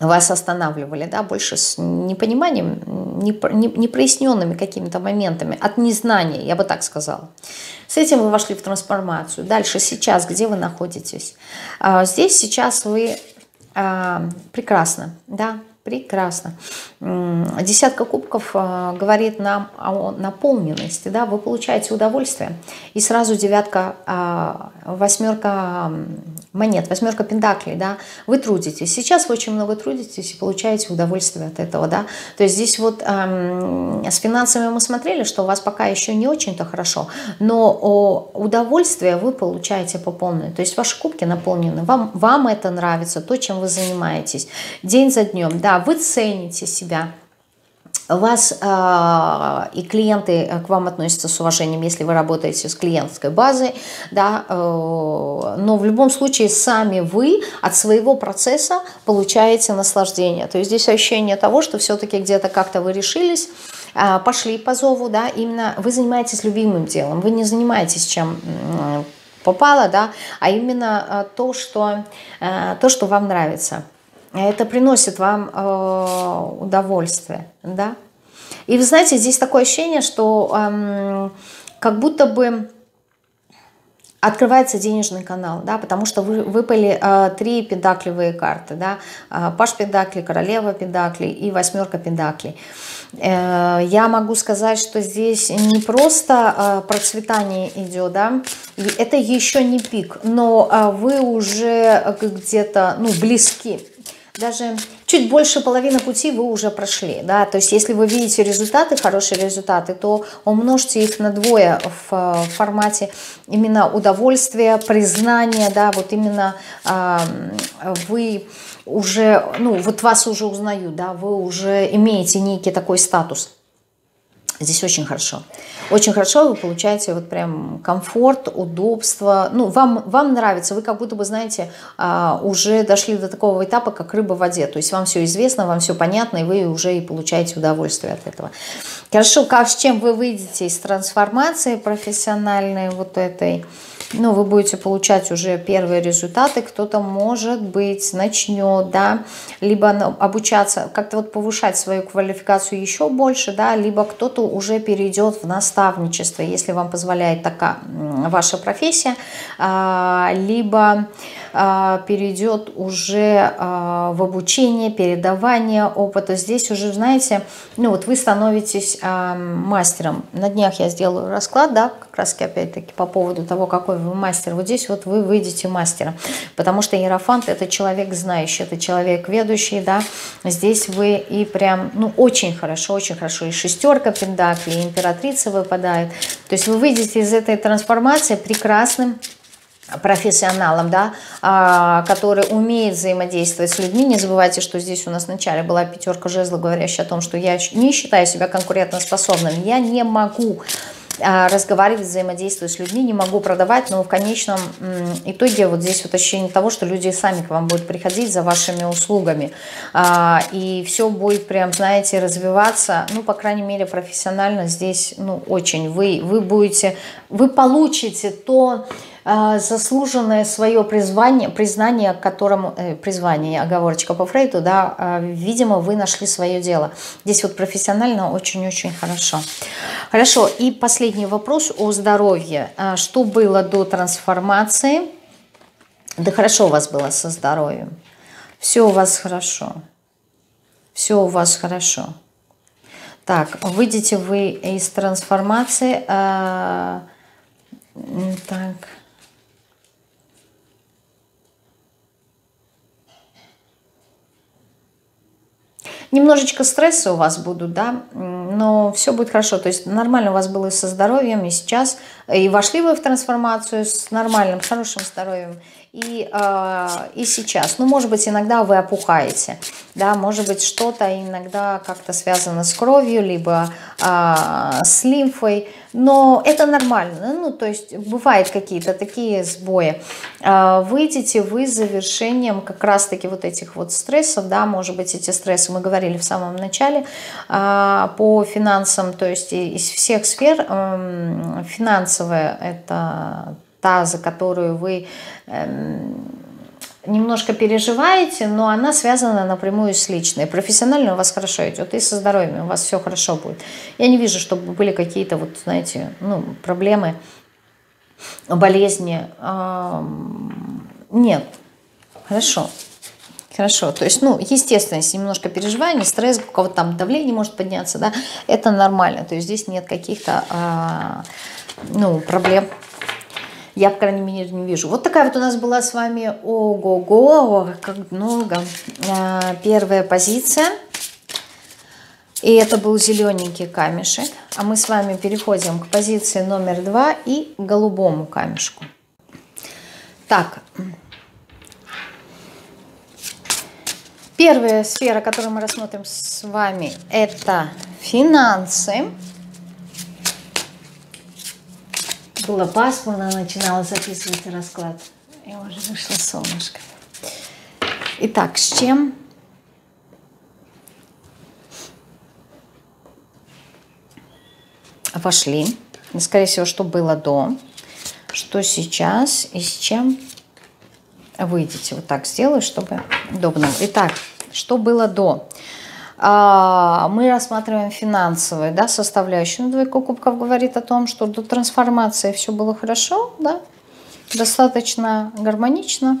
вас останавливали, да, больше с непониманием, непроясненными какими-то моментами, от незнания, я бы так сказала. С этим вы вошли в трансформацию. Дальше, сейчас, где вы находитесь? А, здесь сейчас вы а, прекрасно, да, Прекрасно. Десятка кубков э, говорит нам о наполненности. Да? Вы получаете удовольствие. И сразу девятка, а, восьмерка монет, восьмерка пентаклей. Да? Вы трудитесь. Сейчас вы очень много трудитесь и получаете удовольствие от этого. Да? То есть здесь вот с финансами мы смотрели, что у вас пока еще не очень-то хорошо, но удовольствие вы получаете по полной. То есть ваши кубки наполнены. Вам, вам это нравится, то, чем вы занимаетесь. День за днем. Да, вы цените себя, вас э, и клиенты э, к вам относятся с уважением, если вы работаете с клиентской базой, да, э, но в любом случае сами вы от своего процесса получаете наслаждение. То есть здесь ощущение того, что все-таки где-то как-то вы решились, э, пошли по зову, да, именно вы занимаетесь любимым делом, вы не занимаетесь чем попало, да, а именно э, то, что, э, то, что вам нравится это приносит вам э, удовольствие, да. И вы знаете, здесь такое ощущение, что э, как будто бы открывается денежный канал, да, потому что вы, выпали э, три педаклевые карты, да, э, паш педакли, королева педакли и восьмерка педаклей. Э, я могу сказать, что здесь не просто э, процветание идет, да, это еще не пик, но э, вы уже где-то, ну, близки даже чуть больше половины пути вы уже прошли, да, то есть если вы видите результаты, хорошие результаты, то умножьте их на двое в, в формате именно удовольствия, признания, да, вот именно э, вы уже, ну, вот вас уже узнают, да, вы уже имеете некий такой статус. Здесь очень хорошо. Очень хорошо вы получаете вот прям комфорт, удобство. Ну, вам, вам нравится, вы как будто бы, знаете, а, уже дошли до такого этапа, как рыба в воде. То есть вам все известно, вам все понятно, и вы уже и получаете удовольствие от этого. Хорошо, как, с чем вы выйдете из трансформации профессиональной вот этой? Ну, вы будете получать уже первые результаты, кто-то, может быть, начнет, да, либо обучаться, как-то вот повышать свою квалификацию еще больше, да, либо кто-то уже перейдет в наставничество, если вам позволяет такая ваша профессия, а, либо перейдет уже а, в обучение, передавание опыта. Здесь уже, знаете, ну вот вы становитесь мастером. На днях я сделаю расклад, да, как раз опять-таки по поводу того, какой вы мастер. Вот здесь вот вы выйдете мастером, потому что Иерофант это человек знающий, это человек ведущий, да. Здесь вы и прям, ну, очень хорошо, очень хорошо. И шестерка пентаклей, и императрица выпадает. То есть вы выйдете из этой трансформации прекрасным профессионалом, да, а, который умеет взаимодействовать с людьми. Не забывайте, что здесь у нас вначале была пятерка жезла, говорящая о том, что я не считаю себя конкурентоспособным, я не могу а, разговаривать, взаимодействовать с людьми, не могу продавать, но в конечном итоге вот здесь вот ощущение того, что люди сами к вам будут приходить за вашими услугами, а, и все будет прям, знаете, развиваться, ну, по крайней мере, профессионально здесь, ну, очень, вы, вы будете, вы получите то, заслуженное свое призвание, признание, которому, э, призвание, оговорочка по Фрейду, да, э, видимо, вы нашли свое дело. Здесь вот профессионально очень-очень хорошо. Хорошо, и последний вопрос о здоровье. А, что было до трансформации? Да хорошо у вас было со здоровьем. Все у вас хорошо. Все у вас хорошо. Так, выйдете вы из трансформации. Э, так. Немножечко стресса у вас будут, да, но все будет хорошо. То есть нормально у вас было и со здоровьем, и сейчас. И вошли вы в трансформацию с нормальным, хорошим здоровьем и, э, и сейчас. Ну, может быть, иногда вы опухаете, да, может быть, что-то иногда как-то связано с кровью, либо э, с лимфой, но это нормально, ну, то есть бывают какие-то такие сбои. Э, выйдете вы с завершением как раз-таки вот этих вот стрессов, да, может быть, эти стрессы, мы говорили в самом начале, э, по финансам, то есть из всех сфер э, финансовая это та, за которую вы эм, немножко переживаете, но она связана напрямую с личной. Профессионально у вас хорошо идет, и со здоровьем у вас все хорошо будет. Я не вижу, чтобы были какие-то, вот, знаете, ну, проблемы, болезни. Нет, хорошо. Хорошо, то есть, ну, естественно, если немножко переживаний, стресс, у кого-то там давление может подняться, да, это нормально, то есть здесь нет каких-то, а, ну, проблем я, по крайней мере, не вижу. Вот такая вот у нас была с вами ого-го, как много. А, первая позиция. И это был зелененький камешек. А мы с вами переходим к позиции номер два и голубому камешку. Так. Первая сфера, которую мы рассмотрим с вами, это финансы. Было пасмурно, начинала записывать расклад. И уже вышло солнышко. Итак, с чем? Вошли. Скорее всего, что было до, что сейчас и с чем выйдете. Вот так сделаю, чтобы удобно. Итак, что было до? А, мы рассматриваем финансовую да, составляющую. Ну, двойка кубков говорит о том, что до трансформации все было хорошо, да, достаточно гармонично.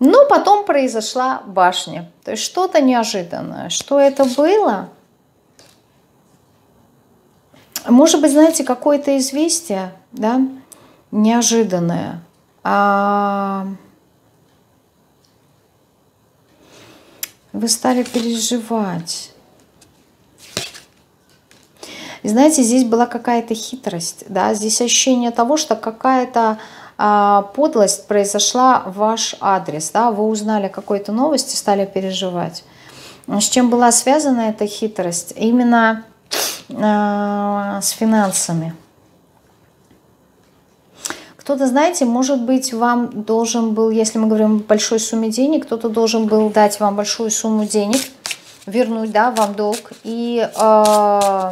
Но потом произошла башня. То есть что-то неожиданное. Что это было? Может быть, знаете, какое-то известие, да, неожиданное. А Вы стали переживать. И знаете, здесь была какая-то хитрость, да, здесь ощущение того, что какая-то а, подлость произошла в ваш адрес, да, вы узнали какой-то новости, стали переживать. С чем была связана эта хитрость? Именно э, с финансами. Кто-то, знаете, может быть, вам должен был, если мы говорим о большой сумме денег, кто-то должен был дать вам большую сумму денег, вернуть, да, вам долг, и э,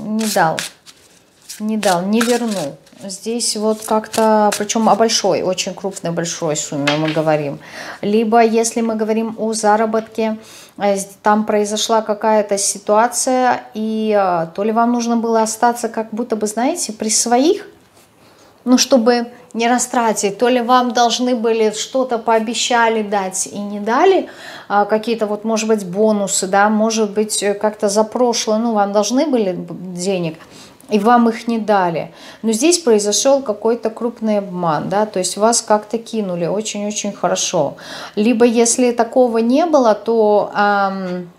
не дал, не дал, не вернул. Здесь вот как-то, причем о большой, очень крупной большой сумме мы говорим. Либо если мы говорим о заработке, э, там произошла какая-то ситуация, и э, то ли вам нужно было остаться как будто бы, знаете, при своих, ну, чтобы не растратить, то ли вам должны были что-то пообещали дать и не дали, а, какие-то вот, может быть, бонусы, да, может быть, э, как-то за прошлое, ну, вам должны были денег, и вам их не дали. Но здесь произошел какой-то крупный обман, да, то есть вас как-то кинули очень-очень хорошо. Либо если такого не было, то... Эм,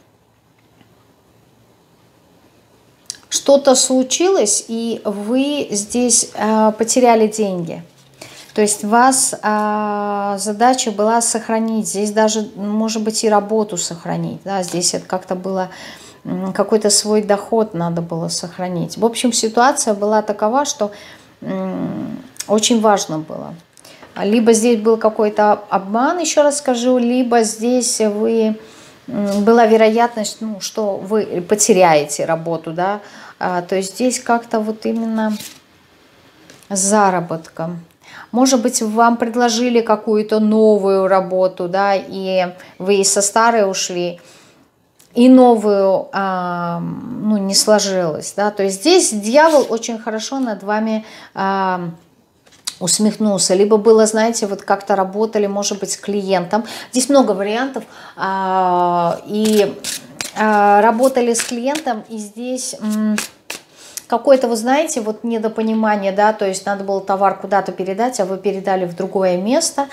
что-то случилось, и вы здесь э, потеряли деньги. То есть вас э, задача была сохранить, здесь даже, может быть, и работу сохранить. Да? Здесь это как-то было, какой-то свой доход надо было сохранить. В общем, ситуация была такова, что э, очень важно было. Либо здесь был какой-то обман, еще раз скажу, либо здесь вы была вероятность, ну, что вы потеряете работу, да, то есть здесь как-то вот именно заработком. Может быть, вам предложили какую-то новую работу, да, и вы со старой ушли, и новую, а, ну, не сложилось, да, то есть здесь дьявол очень хорошо над вами а, усмехнулся, либо было, знаете, вот как-то работали, может быть, с клиентом. Здесь много вариантов. А, и а, работали с клиентом, и здесь какое-то, вы знаете, вот недопонимание, да, то есть надо было товар куда-то передать, а вы передали в другое место,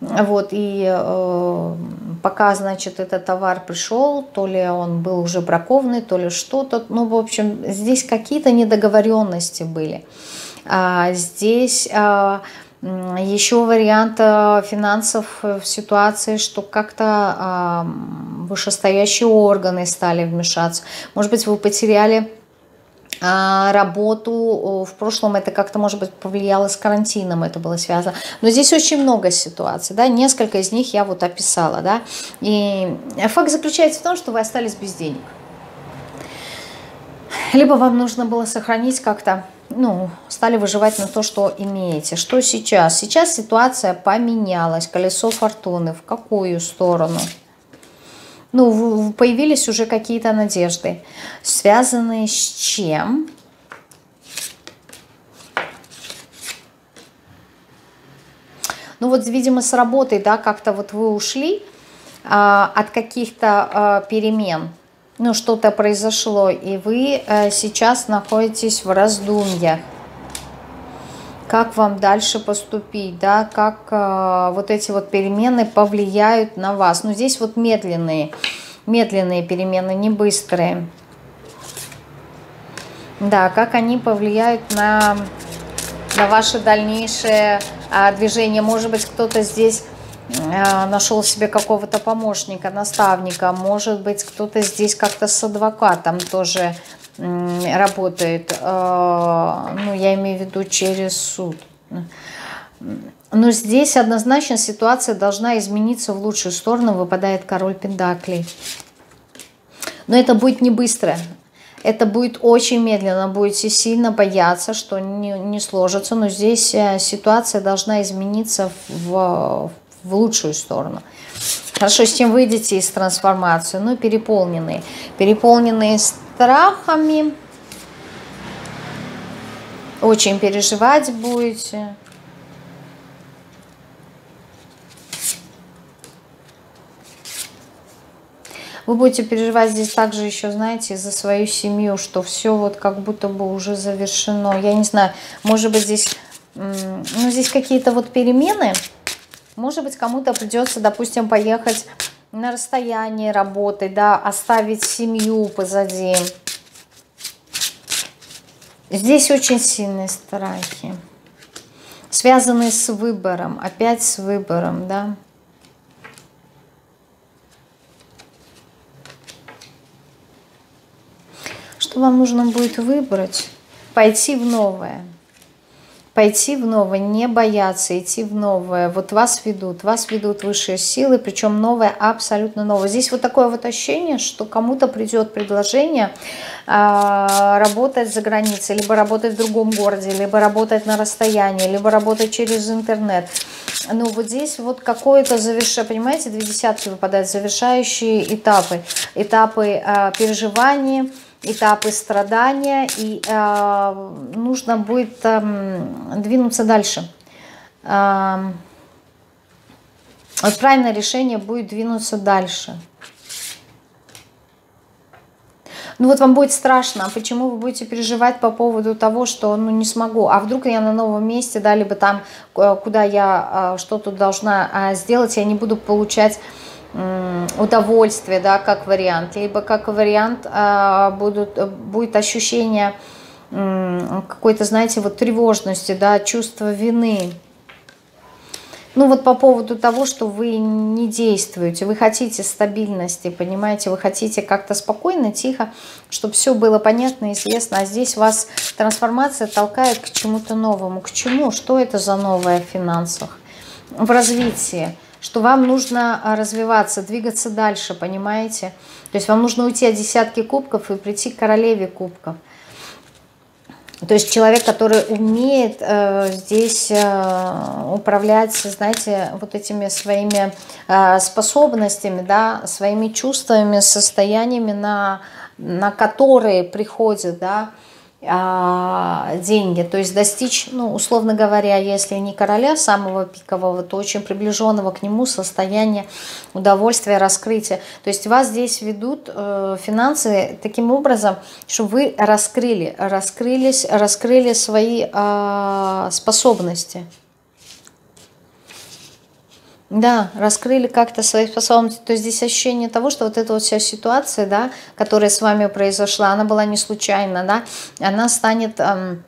вот, и э, пока, значит, этот товар пришел, то ли он был уже бракованный, то ли что-то, ну, в общем, здесь какие-то недоговоренности были. А здесь а, еще вариант а, финансов в ситуации, что как-то а, вышестоящие органы стали вмешаться. Может быть, вы потеряли работу. В прошлом это как-то, может быть, повлияло с карантином, это было связано. Но здесь очень много ситуаций, да, несколько из них я вот описала, да. И факт заключается в том, что вы остались без денег. Либо вам нужно было сохранить как-то ну, стали выживать на то, что имеете. Что сейчас? Сейчас ситуация поменялась. Колесо фортуны. В какую сторону? Ну, появились уже какие-то надежды. Связанные с чем? Ну вот, видимо, с работой, да, как-то вот вы ушли а, от каких-то а, перемен ну, что-то произошло, и вы э, сейчас находитесь в раздумьях. Как вам дальше поступить, да, как э, вот эти вот перемены повлияют на вас. Ну, здесь вот медленные, медленные перемены, не быстрые. Да, как они повлияют на, на ваше дальнейшее а, движение. Может быть, кто-то здесь Э, нашел себе какого-то помощника, наставника. Может быть, кто-то здесь как-то с адвокатом тоже работает. Э, ну, я имею в виду через суд. Но здесь однозначно ситуация должна измениться в лучшую сторону. Выпадает король Пендаклей. Но это будет не быстро. Это будет очень медленно, будете сильно бояться, что не, не сложится. Но здесь э, ситуация должна измениться в, в лучшую сторону. Хорошо, с чем выйдете из трансформации? Ну, переполненные. Переполненные страхами. Очень переживать будете. Вы будете переживать здесь также еще, знаете, за свою семью, что все вот как будто бы уже завершено. Я не знаю, может быть здесь, ну здесь какие-то вот перемены, может быть, кому-то придется, допустим, поехать на расстояние работать, да, оставить семью позади. Здесь очень сильные страхи, связанные с выбором, опять с выбором, да. Что вам нужно будет выбрать? Пойти в новое пойти в новое, не бояться, идти в новое. Вот вас ведут, вас ведут высшие силы, причем новое, абсолютно новое. Здесь вот такое вот ощущение, что кому-то придет предложение э, работать за границей, либо работать в другом городе, либо работать на расстоянии, либо работать через интернет. Ну вот здесь вот какое-то завершение, понимаете, две десятки выпадают, завершающие этапы, этапы э, переживания, этапы страдания, и э, нужно будет э, двинуться дальше. Э, вот правильное решение будет двинуться дальше. Ну вот вам будет страшно, а почему вы будете переживать по поводу того, что ну не смогу, а вдруг я на новом месте, да, либо там, э, куда я э, что-то должна э, сделать, я не буду получать удовольствие, да, как вариант, либо как вариант а, будут, будет ощущение какой-то, знаете, вот тревожности, да, чувство вины. Ну вот по поводу того, что вы не действуете, вы хотите стабильности, понимаете, вы хотите как-то спокойно, тихо, чтобы все было понятно, известно, а здесь вас трансформация толкает к чему-то новому. К чему? Что это за новое в финансах? В развитии что вам нужно а, развиваться, двигаться дальше, понимаете? То есть вам нужно уйти от десятки кубков и прийти к королеве кубков. То есть человек, который умеет э, здесь э, управлять, знаете, вот этими своими э, способностями, да, своими чувствами, состояниями, на, на которые приходят, да, а, деньги, то есть достичь, ну, условно говоря, если не короля самого пикового, то очень приближенного к нему состояния удовольствия, раскрытия. То есть вас здесь ведут э, финансы таким образом, что вы раскрыли, раскрылись, раскрыли свои э, способности. Да, раскрыли как-то свои способности. То есть здесь ощущение того, что вот эта вот вся ситуация, да, которая с вами произошла, она была не случайна, да, она станет эм,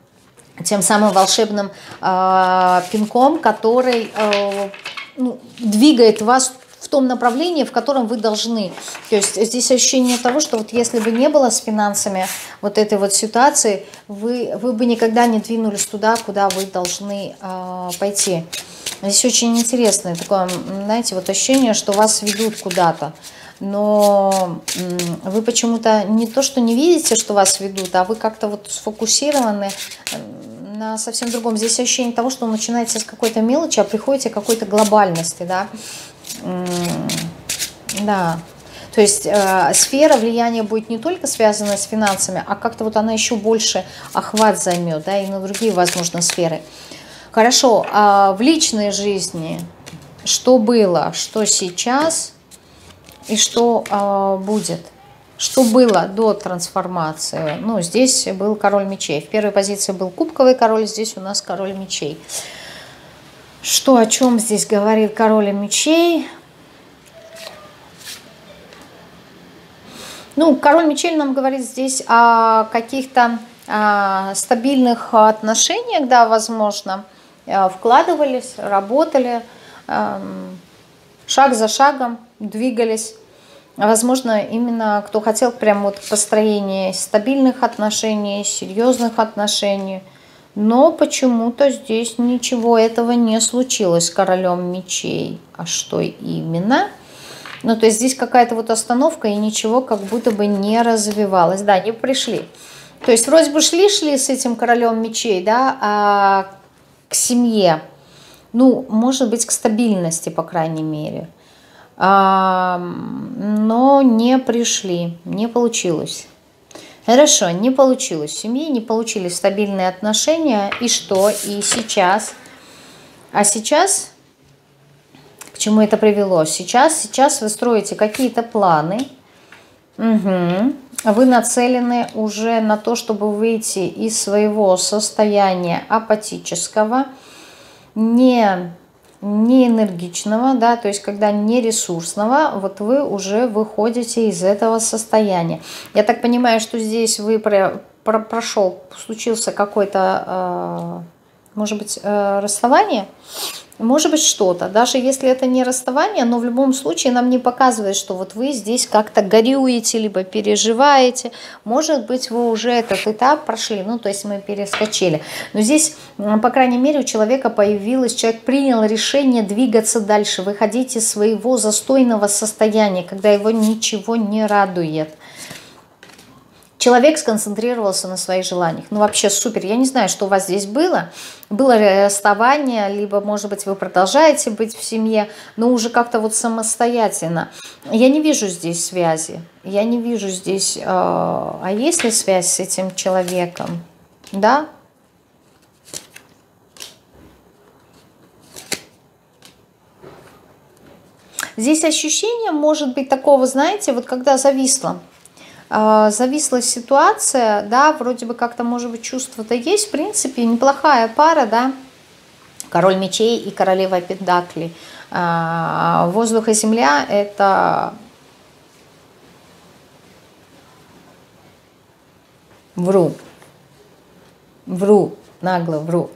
тем самым волшебным э, пинком, который э, ну, двигает вас в том направлении, в котором вы должны. То есть здесь ощущение того, что вот если бы не было с финансами вот этой вот ситуации, вы, вы бы никогда не двинулись туда, куда вы должны э, пойти. Здесь очень интересное такое, знаете, вот ощущение, что вас ведут куда-то. Но вы почему-то не то, что не видите, что вас ведут, а вы как-то вот сфокусированы на совсем другом. Здесь ощущение того, что начинаете с какой-то мелочи, а приходите к какой-то глобальности, да. Да. То есть э, сфера влияния будет не только связана с финансами, а как-то вот она еще больше охват займет, да, и на другие, возможно, сферы. Хорошо, а в личной жизни что было, что сейчас и что а, будет? Что было до трансформации? Ну, здесь был король мечей. В первой позиции был кубковый король, здесь у нас король мечей. Что, о чем здесь говорит король мечей? Ну, король мечей нам говорит здесь о каких-то а, стабильных отношениях, да, возможно, Э, вкладывались, работали, эм, шаг за шагом двигались. Возможно, именно кто хотел прям вот построение стабильных отношений, серьезных отношений. Но почему-то здесь ничего этого не случилось с королем мечей. А что именно? Ну, то есть здесь какая-то вот остановка, и ничего как будто бы не развивалось. Да, не пришли. То есть вроде бы шли-шли с этим королем мечей, да, а к семье, ну, может быть, к стабильности, по крайней мере. А, но не пришли, не получилось. Хорошо, не получилось. В семье не получились стабильные отношения. И что? И сейчас? А сейчас, к чему это привело? Сейчас, сейчас вы строите какие-то планы. Угу. Вы нацелены уже на то, чтобы выйти из своего состояния апатического, не, не энергичного, да, то есть когда не ресурсного, вот вы уже выходите из этого состояния. Я так понимаю, что здесь вы про, про, прошел, случился какой-то... Э, Может быть, э, расставание? Может быть, что-то. Даже если это не расставание, но в любом случае нам не показывает, что вот вы здесь как-то горюете, либо переживаете. Может быть, вы уже этот этап прошли, ну, то есть мы перескочили. Но здесь, по крайней мере, у человека появилось, человек принял решение двигаться дальше, выходить из своего застойного состояния, когда его ничего не радует человек сконцентрировался на своих желаниях. Ну, вообще супер. Я не знаю, что у вас здесь было. Было расставание, либо, может быть, вы продолжаете быть в семье, но уже как-то вот самостоятельно. Я не вижу здесь связи. Я не вижу здесь... Э, а есть ли связь с этим человеком? Да? Здесь ощущение может быть такого, знаете, вот когда зависло. А, зависла ситуация, да, вроде бы как-то, может быть, чувство-то есть, в принципе, неплохая пара, да, король мечей и королева пентаклей. А, воздух и земля – это вру, вру, нагло вру.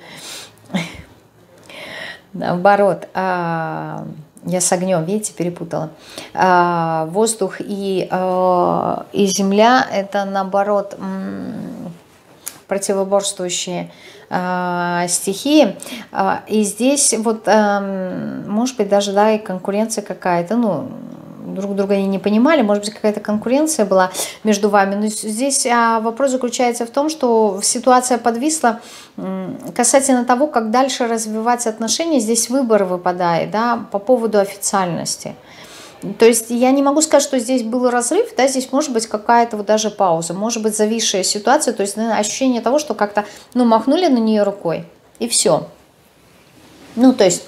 Наоборот, а, я с огнем, видите, перепутала. А, воздух и, а, и земля – это, наоборот, противоборствующие а, стихии. А, и здесь вот, может быть, даже да, и конкуренция какая-то, ну, друг друга не понимали, может быть, какая-то конкуренция была между вами. Но здесь а, вопрос заключается в том, что ситуация подвисла касательно того, как дальше развивать отношения. Здесь выбор выпадает да, по поводу официальности. То есть я не могу сказать, что здесь был разрыв, да, здесь может быть какая-то вот даже пауза, может быть зависшая ситуация, то есть наверное, ощущение того, что как-то, ну, махнули на нее рукой, и все. Ну, то есть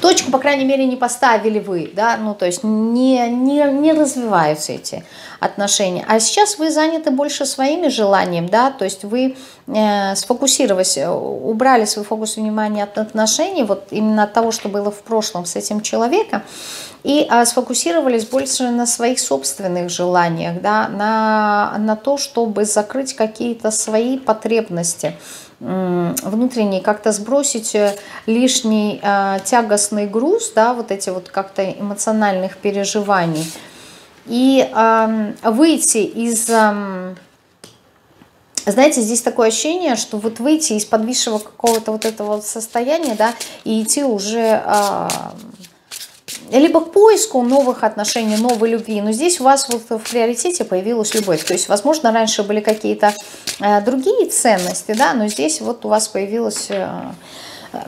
точку, по крайней мере, не поставили вы, да, ну, то есть не, не, не развиваются эти отношения. А сейчас вы заняты больше своими желаниями, да, то есть вы э, сфокусировались, э, убрали свой фокус внимания от отношений, вот именно от того, что было в прошлом с этим человеком, и э, сфокусировались больше на своих собственных желаниях, да, на, на то, чтобы закрыть какие-то свои потребности, внутренний, как-то сбросить э, лишний э, тягостный груз, да, вот эти вот как-то эмоциональных переживаний, и э, выйти из... Э, знаете, здесь такое ощущение, что вот выйти из подвисшего какого-то вот этого состояния, да, и идти уже... Э, либо к поиску новых отношений, новой любви. Но здесь у вас вот в приоритете появилась любовь. То есть, возможно, раньше были какие-то э, другие ценности, да, но здесь вот у вас появилось э, э,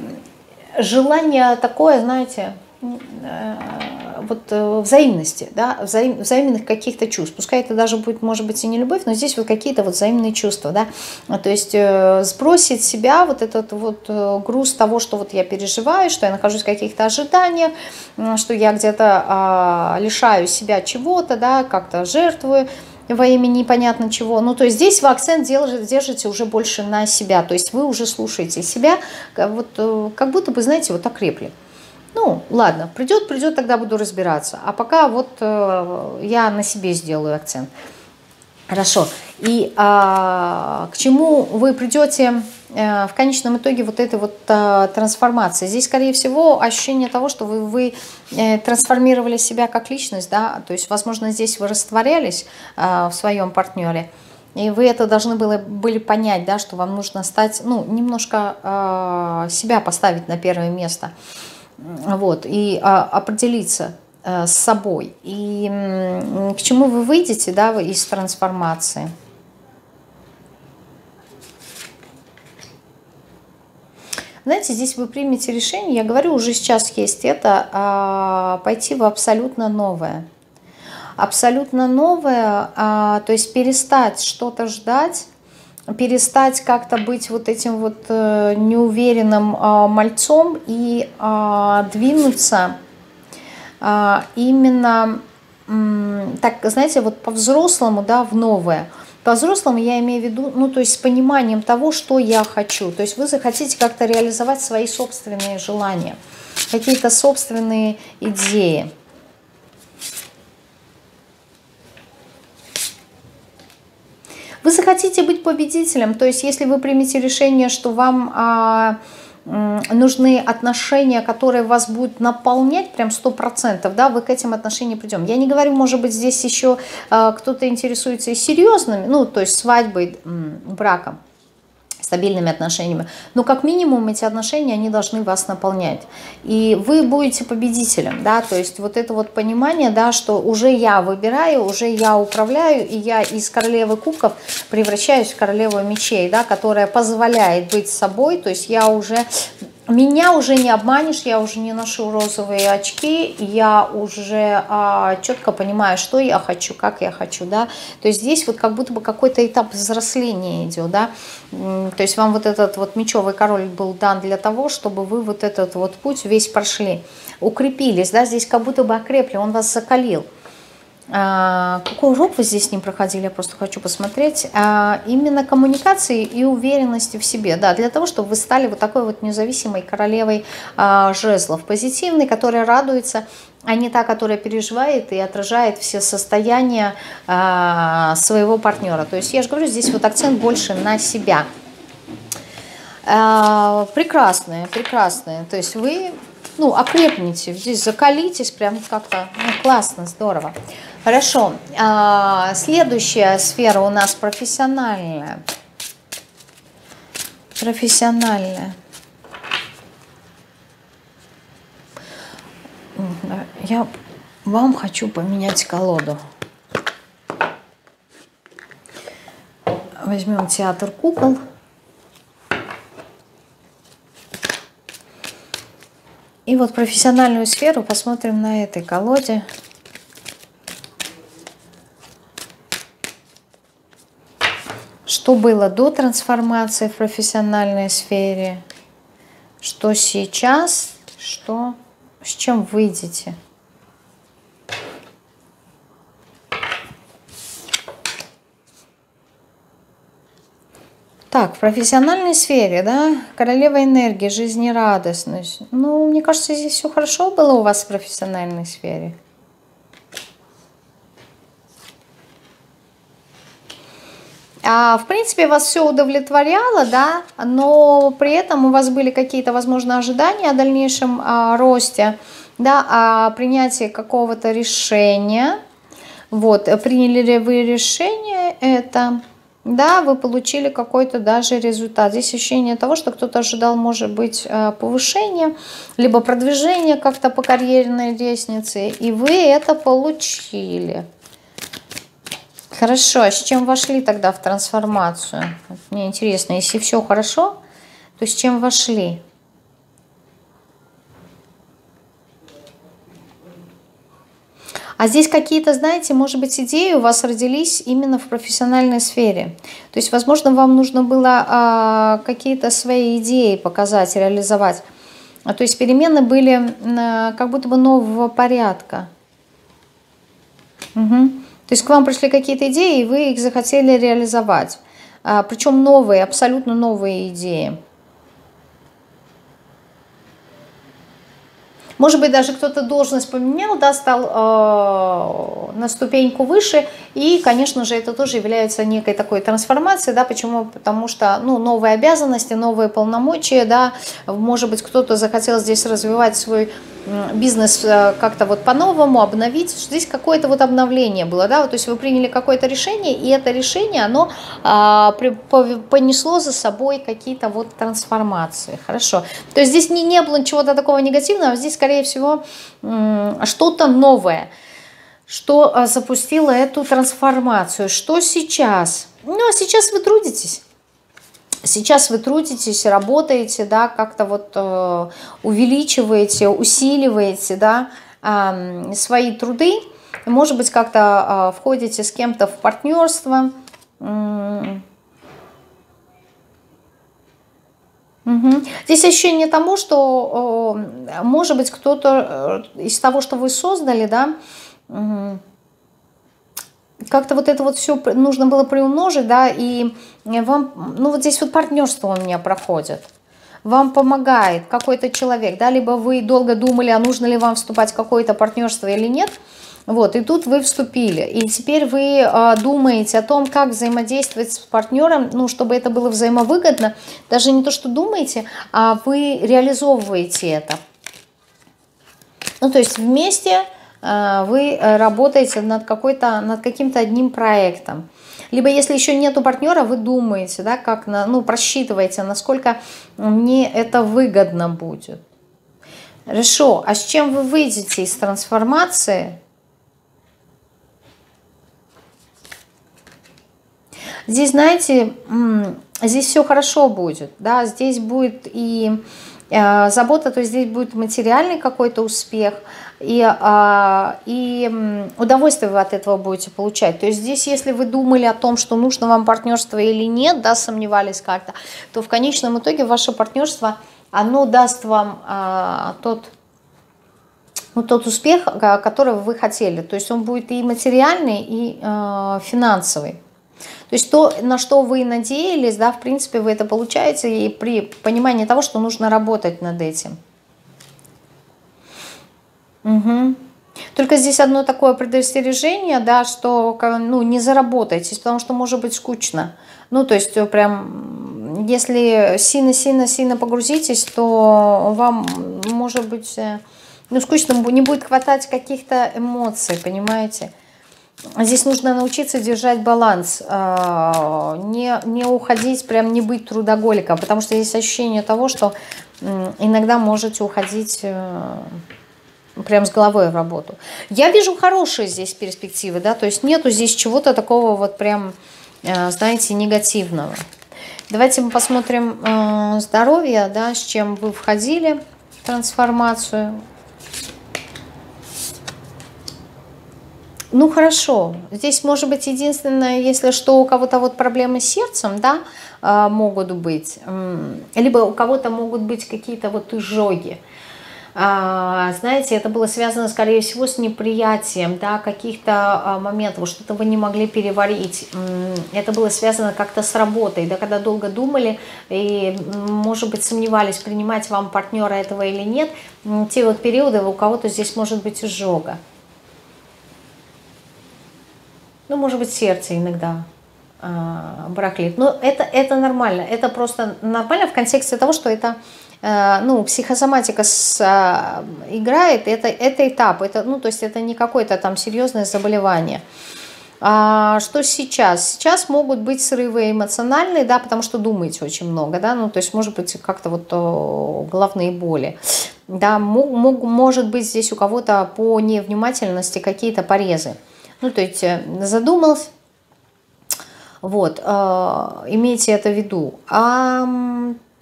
желание такое, знаете, вот э, взаимности, да, взаим, взаимных каких-то чувств. Пускай это даже будет, может быть, и не любовь, но здесь вот какие-то вот взаимные чувства, да. То есть э, сбросить себя вот этот вот э, груз того, что вот я переживаю, что я нахожусь в каких-то ожиданиях, что я где-то э, лишаю себя чего-то, да, как-то жертвую во имя непонятно чего. Ну, то есть здесь вы акцент держите, держите уже больше на себя, то есть вы уже слушаете себя, вот э, как будто бы, знаете, вот окрепли. Ну, ладно, придет, придет, тогда буду разбираться. А пока вот э, я на себе сделаю акцент. Хорошо. И а, к чему вы придете э, в конечном итоге вот этой вот а, трансформации? Здесь, скорее всего, ощущение того, что вы, вы э, трансформировали себя как личность, да, то есть, возможно, здесь вы растворялись а, в своем партнере, и вы это должны были, были понять, да, что вам нужно стать, ну, немножко а, себя поставить на первое место вот, и а, определиться а, с собой. И к чему вы выйдете да, из трансформации? Знаете, здесь вы примете решение, я говорю, уже сейчас есть это, а, пойти в абсолютно новое. Абсолютно новое, а, то есть перестать что-то ждать, перестать как-то быть вот этим вот э, неуверенным э, мальцом и э, двинуться э, именно, так, знаете, вот по-взрослому, да, в новое. По-взрослому я имею в виду, ну, то есть с пониманием того, что я хочу. То есть вы захотите как-то реализовать свои собственные желания, какие-то собственные идеи. Вы захотите быть победителем, то есть если вы примете решение, что вам а, нужны отношения, которые вас будут наполнять прям сто процентов, да, вы к этим отношениям придем. Я не говорю, может быть, здесь еще а, кто-то интересуется и серьезными, ну, то есть свадьбой, браком стабильными отношениями. Но как минимум эти отношения, они должны вас наполнять. И вы будете победителем, да, то есть вот это вот понимание, да, что уже я выбираю, уже я управляю, и я из королевы кубков превращаюсь в королеву мечей, да, которая позволяет быть собой, то есть я уже меня уже не обманешь, я уже не ношу розовые очки, я уже а, четко понимаю, что я хочу, как я хочу, да. То есть здесь вот как будто бы какой-то этап взросления идет, да. То есть вам вот этот вот мечевый король был дан для того, чтобы вы вот этот вот путь весь прошли, укрепились, да, здесь как будто бы окрепли, он вас закалил. А, какой урок вы здесь не проходили, я просто хочу посмотреть. А, именно коммуникации и уверенности в себе, да, для того, чтобы вы стали вот такой вот независимой королевой а, жезлов, позитивной, которая радуется, а не та, которая переживает и отражает все состояния своего партнера. То есть я же говорю, здесь вот акцент больше на себя. Прекрасные, прекрасные. То есть вы ну, окрепните, здесь закалитесь, прям как-то ну, классно, здорово. Хорошо. А, следующая сфера у нас профессиональная. Профессиональная. Я вам хочу поменять колоду. Возьмем театр кукол. И вот профессиональную сферу посмотрим на этой колоде. Что было до трансформации в профессиональной сфере, что сейчас, что, с чем выйдете. Так, в профессиональной сфере, да, королева энергии, жизнерадостность. Ну, мне кажется, здесь все хорошо было у вас в профессиональной сфере. В принципе, вас все удовлетворяло, да, но при этом у вас были какие-то, возможно, ожидания о дальнейшем а, росте, да, о принятии какого-то решения. Вот, приняли ли вы решение это, да, вы получили какой-то даже результат. Здесь ощущение того, что кто-то ожидал, может быть, а, повышения, либо продвижения как-то по карьерной лестнице, и вы это получили. Хорошо, а с чем вошли тогда в трансформацию? Мне интересно, если все хорошо, то с чем вошли? А здесь какие-то, знаете, может быть, идеи у вас родились именно в профессиональной сфере. То есть, возможно, вам нужно было а, какие-то свои идеи показать, реализовать. А, то есть перемены были а, как будто бы нового порядка. Угу. То есть к вам пришли какие-то идеи, и вы их захотели реализовать. А, причем новые, абсолютно новые идеи. Может быть, даже кто-то должность поменял, да, стал э, на ступеньку выше, и, конечно же, это тоже является некой такой трансформацией, да, почему? Потому что, ну, новые обязанности, новые полномочия, да, может быть, кто-то захотел здесь развивать свой бизнес э, как-то вот по-новому обновить, здесь какое-то вот обновление было, да, вот, то есть вы приняли какое-то решение, и это решение, оно а, при, понесло за собой какие-то вот трансформации, хорошо, то есть здесь не, не было чего-то такого негативного, здесь, скорее всего, что-то новое, что а, запустило эту трансформацию, что сейчас, ну, а сейчас вы трудитесь, Сейчас вы трудитесь, работаете, да, как-то вот э, увеличиваете, усиливаете, да, э, свои труды. Может быть, как-то э, входите с кем-то в партнерство. Угу. Здесь ощущение тому, что, э, может быть, кто-то э, из того, что вы создали, да, как-то вот это вот все нужно было приумножить, да, и вам, ну вот здесь вот партнерство у меня проходит. Вам помогает какой-то человек, да, либо вы долго думали, а нужно ли вам вступать в какое-то партнерство или нет, Вот, и тут вы вступили. И теперь вы э, думаете о том, как взаимодействовать с партнером, ну, чтобы это было взаимовыгодно. Даже не то, что думаете, а вы реализовываете это. Ну, то есть вместе вы работаете над, какой-то, над каким-то одним проектом. Либо если еще нету партнера, вы думаете, да, как, на, ну, просчитываете, насколько мне это выгодно будет. Хорошо, а с чем вы выйдете из трансформации? Здесь, знаете, здесь все хорошо будет, да, здесь будет и э, забота, то есть здесь будет материальный какой-то успех, и, а, и удовольствие вы от этого будете получать. То есть здесь, если вы думали о том, что нужно вам партнерство или нет, да, сомневались как-то, то в конечном итоге ваше партнерство, оно даст вам а, тот ну, тот успех, который вы хотели. То есть он будет и материальный, и э, финансовый. То есть то, на что вы надеялись, да, в принципе, вы это получаете и при понимании того, что нужно работать над этим. Угу. Только здесь одно такое предостережение, да, что ну, не заработайтесь, потому что может быть скучно. Ну, то есть прям, если сильно-сильно-сильно погрузитесь, то вам может быть, э, ну, скучно, не будет хватать каких-то эмоций, понимаете? Здесь нужно научиться держать баланс, а, не, не уходить, прям не быть трудоголиком, потому что есть ощущение того, что иногда можете уходить э, прям с головой в работу. Я вижу хорошие здесь перспективы, да, то есть нету здесь чего-то такого вот прям, э, знаете, негативного. Давайте мы посмотрим э, здоровье, да, с чем вы входили в трансформацию. Ну хорошо, здесь может быть единственное, если что, у кого-то вот проблемы с сердцем, да, а, могут быть, либо у кого-то могут быть какие-то вот изжоги. А, знаете, это было связано, скорее всего, с неприятием, да, каких-то а, моментов, что-то вы не могли переварить. Это было связано как-то с работой, да, когда долго думали и, может быть, сомневались, принимать вам партнера этого или нет. Те вот периоды у кого-то здесь может быть изжога. Ну, может быть, сердце иногда э, барахлит. Но это, это нормально. Это просто нормально в контексте того, что это э, ну, психосоматика с, э, играет. Это, это этап. Это, ну, то есть это не какое-то там серьезное заболевание. А что сейчас? Сейчас могут быть срывы эмоциональные, да, потому что думаете очень много, да, ну, то есть, может быть, как-то вот о, головные боли. Да, мог, мог, может быть здесь у кого-то по невнимательности какие-то порезы. Ну, то есть задумался, вот, э, имейте это в виду. А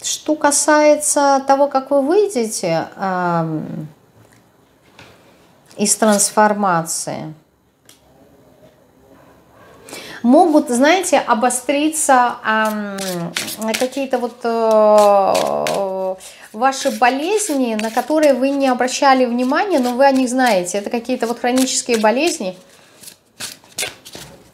что касается того, как вы выйдете э, из трансформации, могут, знаете, обостриться э, какие-то вот э, ваши болезни, на которые вы не обращали внимания, но вы о них знаете. Это какие-то вот хронические болезни,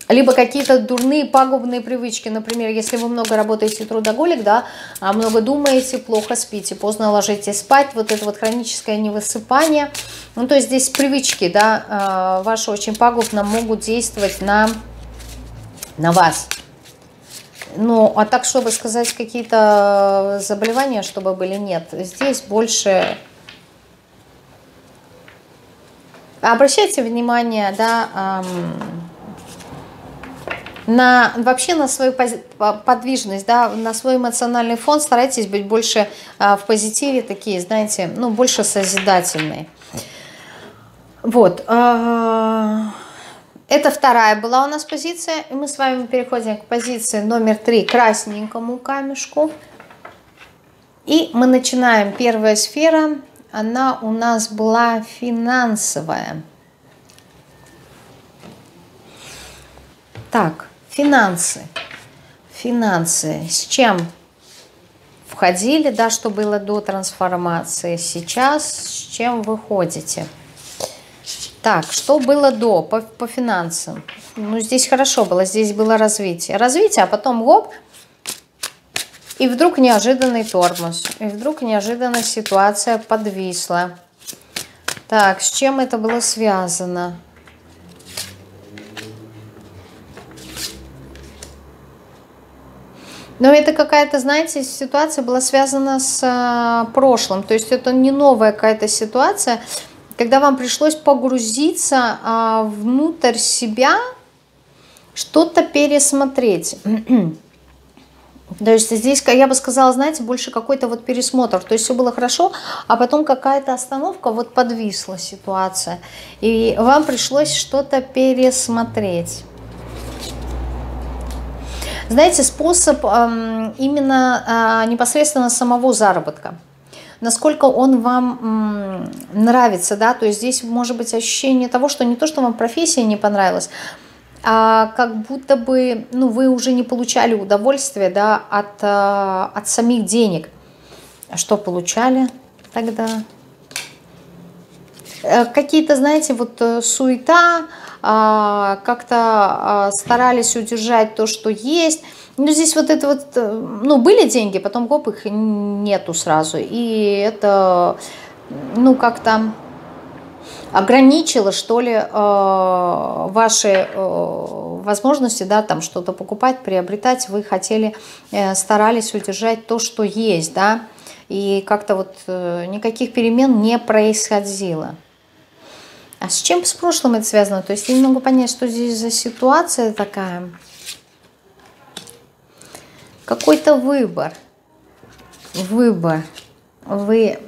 либо какие-то дурные, пагубные привычки. Например, если вы много работаете трудоголик, да, а много думаете, плохо спите, поздно ложитесь спать, вот это вот хроническое невысыпание. Ну, то есть здесь привычки, да, а, ваши очень пагубно могут действовать на, на вас. Ну, а так, чтобы сказать, какие-то заболевания, чтобы были, нет. Здесь больше... Обращайте внимание, да, эм, на, вообще на свою подвижность, да, на свой эмоциональный фон старайтесь быть больше а, в позитиве, такие, знаете, ну, больше созидательные. Вот. А, это вторая была у нас позиция, и мы с вами переходим к позиции номер три, красненькому камешку. И мы начинаем. Первая сфера, она у нас была финансовая. Так, Финансы. Финансы. С чем входили, да, что было до трансформации. Сейчас с чем выходите? Так, что было до по, по финансам? Ну, здесь хорошо было, здесь было развитие. Развитие, а потом гоп, и вдруг неожиданный тормоз. И вдруг неожиданно ситуация подвисла. Так, с чем это было связано? Но это какая-то, знаете, ситуация была связана с а, прошлым. То есть это не новая какая-то ситуация, когда вам пришлось погрузиться а, внутрь себя, что-то пересмотреть. То есть здесь, я бы сказала, знаете, больше какой-то вот пересмотр. То есть все было хорошо, а потом какая-то остановка, вот подвисла ситуация. И вам пришлось что-то пересмотреть. Знаете, способ эм, именно э, непосредственно самого заработка. Насколько он вам нравится, да, то есть здесь может быть ощущение того, что не то, что вам профессия не понравилась, а как будто бы ну, вы уже не получали удовольствия да, от, а, от самих денег. А что получали тогда? Э, какие-то, знаете, вот э, суета, а, как-то старались удержать то, что есть. Но здесь вот это вот, э, ну, были деньги, потом гоп, их нету сразу. И это, ну, как-то ограничило, что ли, э, ваши э, возможности, да, там что-то покупать, приобретать, вы хотели, старались удержать то, что есть, да, и как-то вот никаких перемен не происходило. А с чем с прошлым это связано? То есть я не могу понять, что здесь за ситуация такая. Какой-то выбор. Выбор. Вы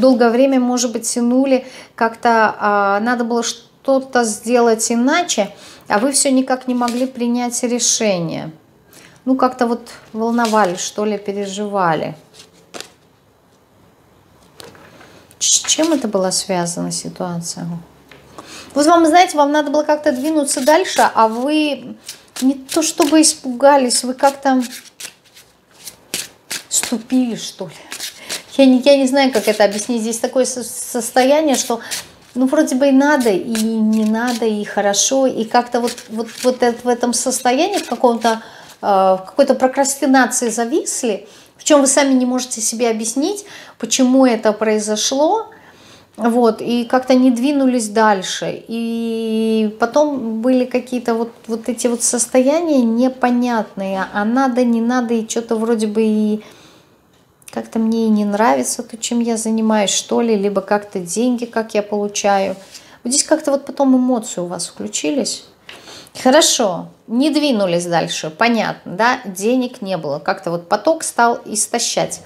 долгое время, может быть, тянули, как-то а, надо было что-то сделать иначе, а вы все никак не могли принять решение. Ну, как-то вот волновались, что ли, переживали. С чем это была связана ситуация? Вот вам, знаете, вам надо было как-то двинуться дальше, а вы не то чтобы испугались, вы как-то ступили, что ли. Я не, я не знаю, как это объяснить. Здесь такое состояние, что ну вроде бы и надо, и не надо, и хорошо, и как-то вот, вот, вот в этом состоянии, в каком-то э, в какой-то прокрастинации зависли, в чем вы сами не можете себе объяснить, почему это произошло, вот, и как-то не двинулись дальше. И потом были какие-то вот, вот эти вот состояния непонятные, а надо, не надо, и что-то вроде бы и как-то мне и не нравится то, чем я занимаюсь, что ли, либо как-то деньги, как я получаю. Вот здесь как-то вот потом эмоции у вас включились. Хорошо, не двинулись дальше, понятно, да, денег не было, как-то вот поток стал истощать.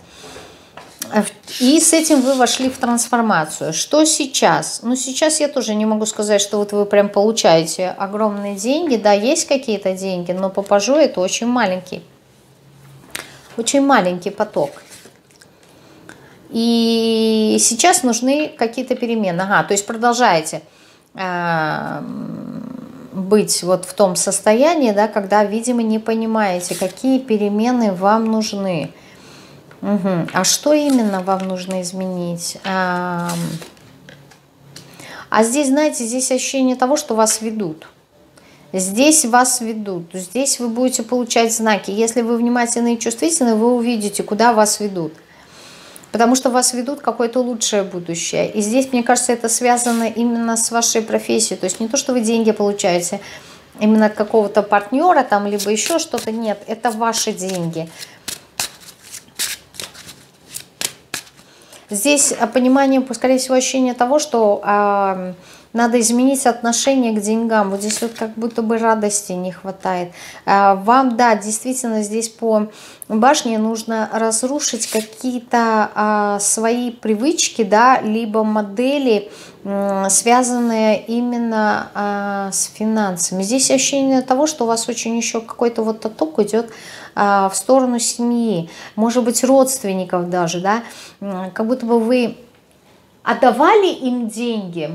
И с этим вы вошли в трансформацию. Что сейчас? Ну, сейчас я тоже не могу сказать, что вот вы прям получаете огромные деньги. Да, есть какие-то деньги, но по пажу это очень маленький. Очень маленький поток. И сейчас нужны какие-то перемены. Ага, то есть продолжаете э, быть вот в том состоянии, да, когда, видимо, не понимаете, какие перемены вам нужны. Угу. А что именно вам нужно изменить? А, а здесь, знаете, здесь ощущение того, что вас ведут. Здесь вас ведут, здесь вы будете получать знаки. Если вы внимательны и чувствительны, вы увидите, куда вас ведут потому что вас ведут какое-то лучшее будущее. И здесь, мне кажется, это связано именно с вашей профессией. То есть не то, что вы деньги получаете именно от какого-то партнера, там, либо еще что-то. Нет, это ваши деньги. Здесь понимание, скорее всего, ощущение того, что э, надо изменить отношение к деньгам. Вот здесь вот как будто бы радости не хватает. А, вам, да, действительно здесь по башне нужно разрушить какие-то а, свои привычки, да, либо модели, связанные именно а, с финансами. Здесь ощущение того, что у вас очень еще какой-то вот отток идет в сторону семьи, может быть, родственников даже, да, как будто бы вы отдавали им деньги,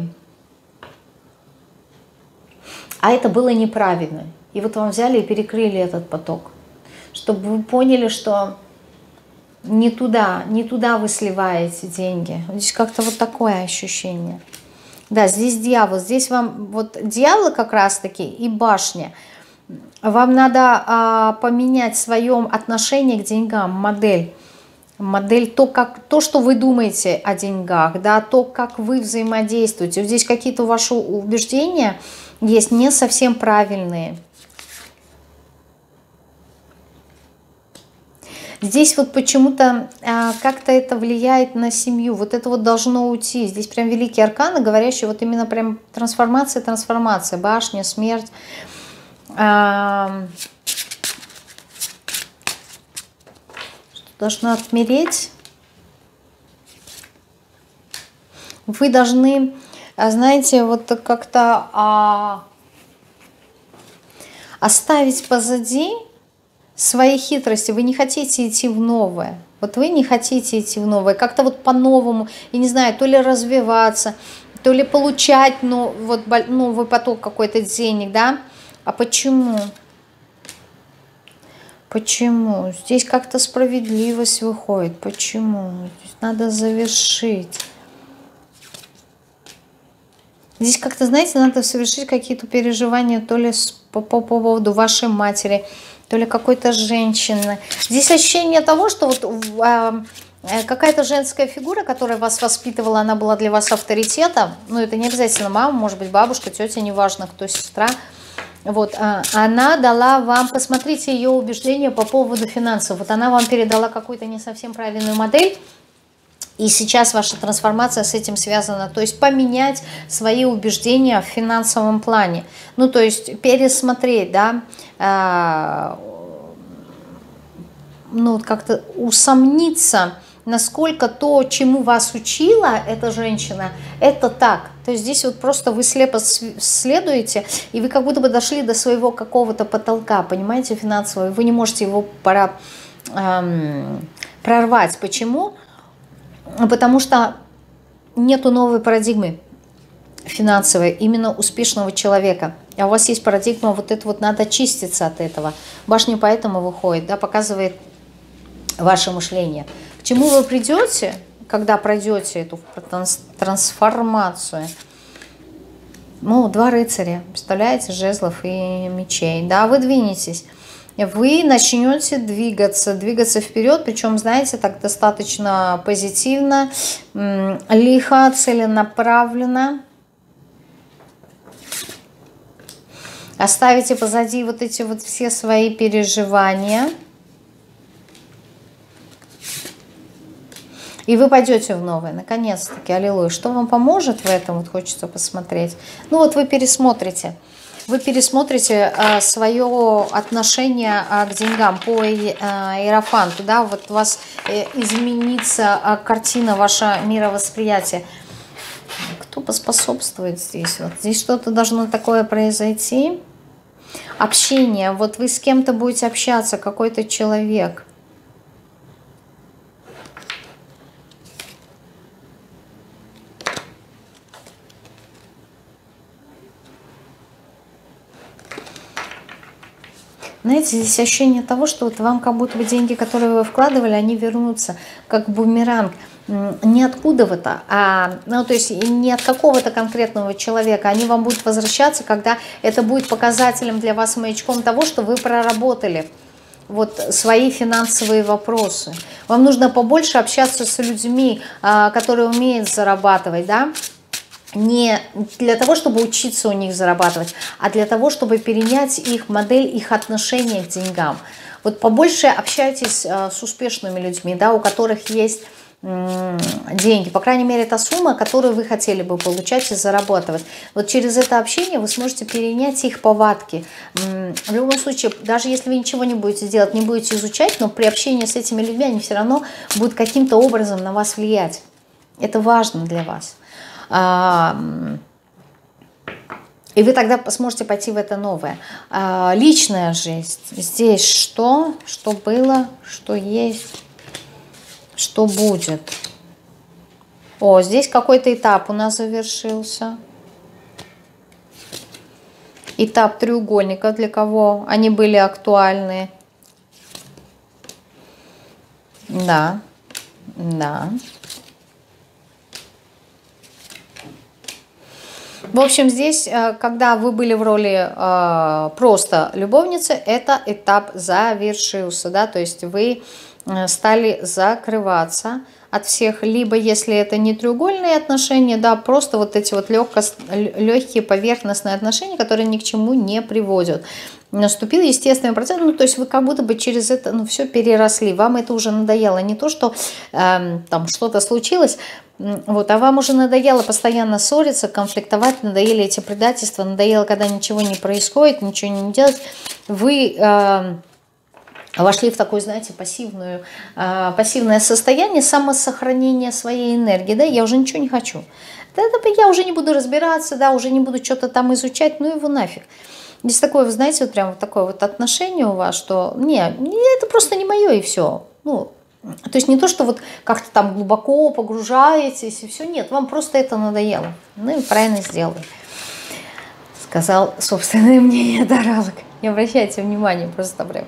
а это было неправильно. И вот вам взяли и перекрыли этот поток, чтобы вы поняли, что не туда, не туда вы сливаете деньги. Здесь как-то вот такое ощущение. Да, здесь дьявол. Здесь вам вот дьявол как раз-таки и башня. Вам надо а, поменять свое отношение к деньгам, модель. Модель, то, как, то, что вы думаете о деньгах, да, то, как вы взаимодействуете. Здесь какие-то ваши убеждения – есть не совсем правильные. Здесь вот почему-то а, как-то это влияет на семью. Вот это вот должно уйти. Здесь прям великие арканы, говорящие вот именно прям трансформация, трансформация, башня, смерть. Должно отмереть. Вы должны, а, знаете, вот как-то а, оставить позади свои хитрости, вы не хотите идти в новое. Вот вы не хотите идти в новое, как-то вот по-новому, я не знаю, то ли развиваться, то ли получать ну, вот, новый поток какой-то денег, да? А почему? Почему? Здесь как-то справедливость выходит. Почему? Здесь надо завершить. Здесь как-то, знаете, надо совершить какие-то переживания то ли по, по поводу вашей матери, то ли какой-то женщины. Здесь ощущение того, что вот а, э, какая-то женская фигура, которая вас воспитывала, она была для вас авторитетом. Ну, это не обязательно мама, может быть, бабушка, тетя, неважно, кто сестра. Вот, а, она дала вам, посмотрите ее убеждения по поводу финансов. Вот она вам передала какую-то не совсем правильную модель, и сейчас ваша трансформация с этим связана. То есть поменять свои убеждения в финансовом плане. Ну, то есть пересмотреть, да, э, ну, как-то усомниться, насколько то, чему вас учила эта женщина, это так. То есть здесь вот просто вы слепо следуете, и вы как будто бы дошли до своего какого-то потолка, понимаете, финансового, вы не можете его пора, эм, прорвать. Почему? потому что нету новой парадигмы финансовой, именно успешного человека. А у вас есть парадигма, вот это вот надо чиститься от этого. Башня поэтому выходит, да, показывает ваше мышление. Чему вы придете, когда пройдете эту трансформацию? Ну, два рыцаря, представляете, жезлов и мечей. Да, вы двинетесь вы начнете двигаться, двигаться вперед, причем, знаете, так достаточно позитивно, лихо, целенаправленно. Оставите позади вот эти вот все свои переживания. И вы пойдете в новое, наконец-таки, аллилуйя. Что вам поможет в этом, вот хочется посмотреть. Ну вот вы пересмотрите вы пересмотрите э, свое отношение э, к деньгам по э, Иерофанту, да, вот у вас э, изменится э, картина, ваше мировосприятие. Кто поспособствует здесь? Вот здесь что-то должно такое произойти. Общение, вот вы с кем-то будете общаться, какой-то человек – Знаете, здесь ощущение того, что вот вам как будто бы деньги, которые вы вкладывали, они вернутся как бумеранг. Не откуда-то, а, ну, то есть не от какого-то конкретного человека. Они вам будут возвращаться, когда это будет показателем для вас, маячком того, что вы проработали вот свои финансовые вопросы. Вам нужно побольше общаться с людьми, а, которые умеют зарабатывать, да, не для того, чтобы учиться у них зарабатывать, а для того, чтобы перенять их модель, их отношения к деньгам. Вот побольше общайтесь э, с успешными людьми, да, у которых есть деньги, по крайней мере, та сумма, которую вы хотели бы получать и зарабатывать. Вот через это общение вы сможете перенять их повадки. В любом случае, даже если вы ничего не будете делать, не будете изучать, но при общении с этими людьми они все равно будут каким-то образом на вас влиять. Это важно для вас. И вы тогда сможете пойти в это новое. А, личная жизнь. Здесь что? Что было, что есть, что будет. О, здесь какой-то этап у нас завершился. Этап треугольника, для кого они были актуальны. Да, да. В общем, здесь, э, когда вы были в роли э, просто любовницы, это этап завершился, да, то есть вы э, стали закрываться от всех, либо если это не треугольные отношения, да, просто вот эти вот легко, легкие поверхностные отношения, которые ни к чему не приводят. Наступил естественный процесс, ну, то есть вы как будто бы через это, ну, все переросли, вам это уже надоело, не то, что э, там что-то случилось, вот, а вам уже надоело постоянно ссориться, конфликтовать, надоели эти предательства, надоело, когда ничего не происходит, ничего не делать, вы... Э, вошли в такое, знаете, пассивную, э, пассивное состояние самосохранения своей энергии, да, я уже ничего не хочу. Да, да, я уже не буду разбираться, да, уже не буду что-то там изучать, ну его нафиг. Здесь такое, вы знаете, вот прям вот такое вот отношение у вас, что не, это просто не мое и все. Ну, то есть не то, что вот как-то там глубоко погружаетесь и все, нет, вам просто это надоело. Ну и правильно сделали. Сказал собственное мнение Даралок. Не обращайте внимания, просто прям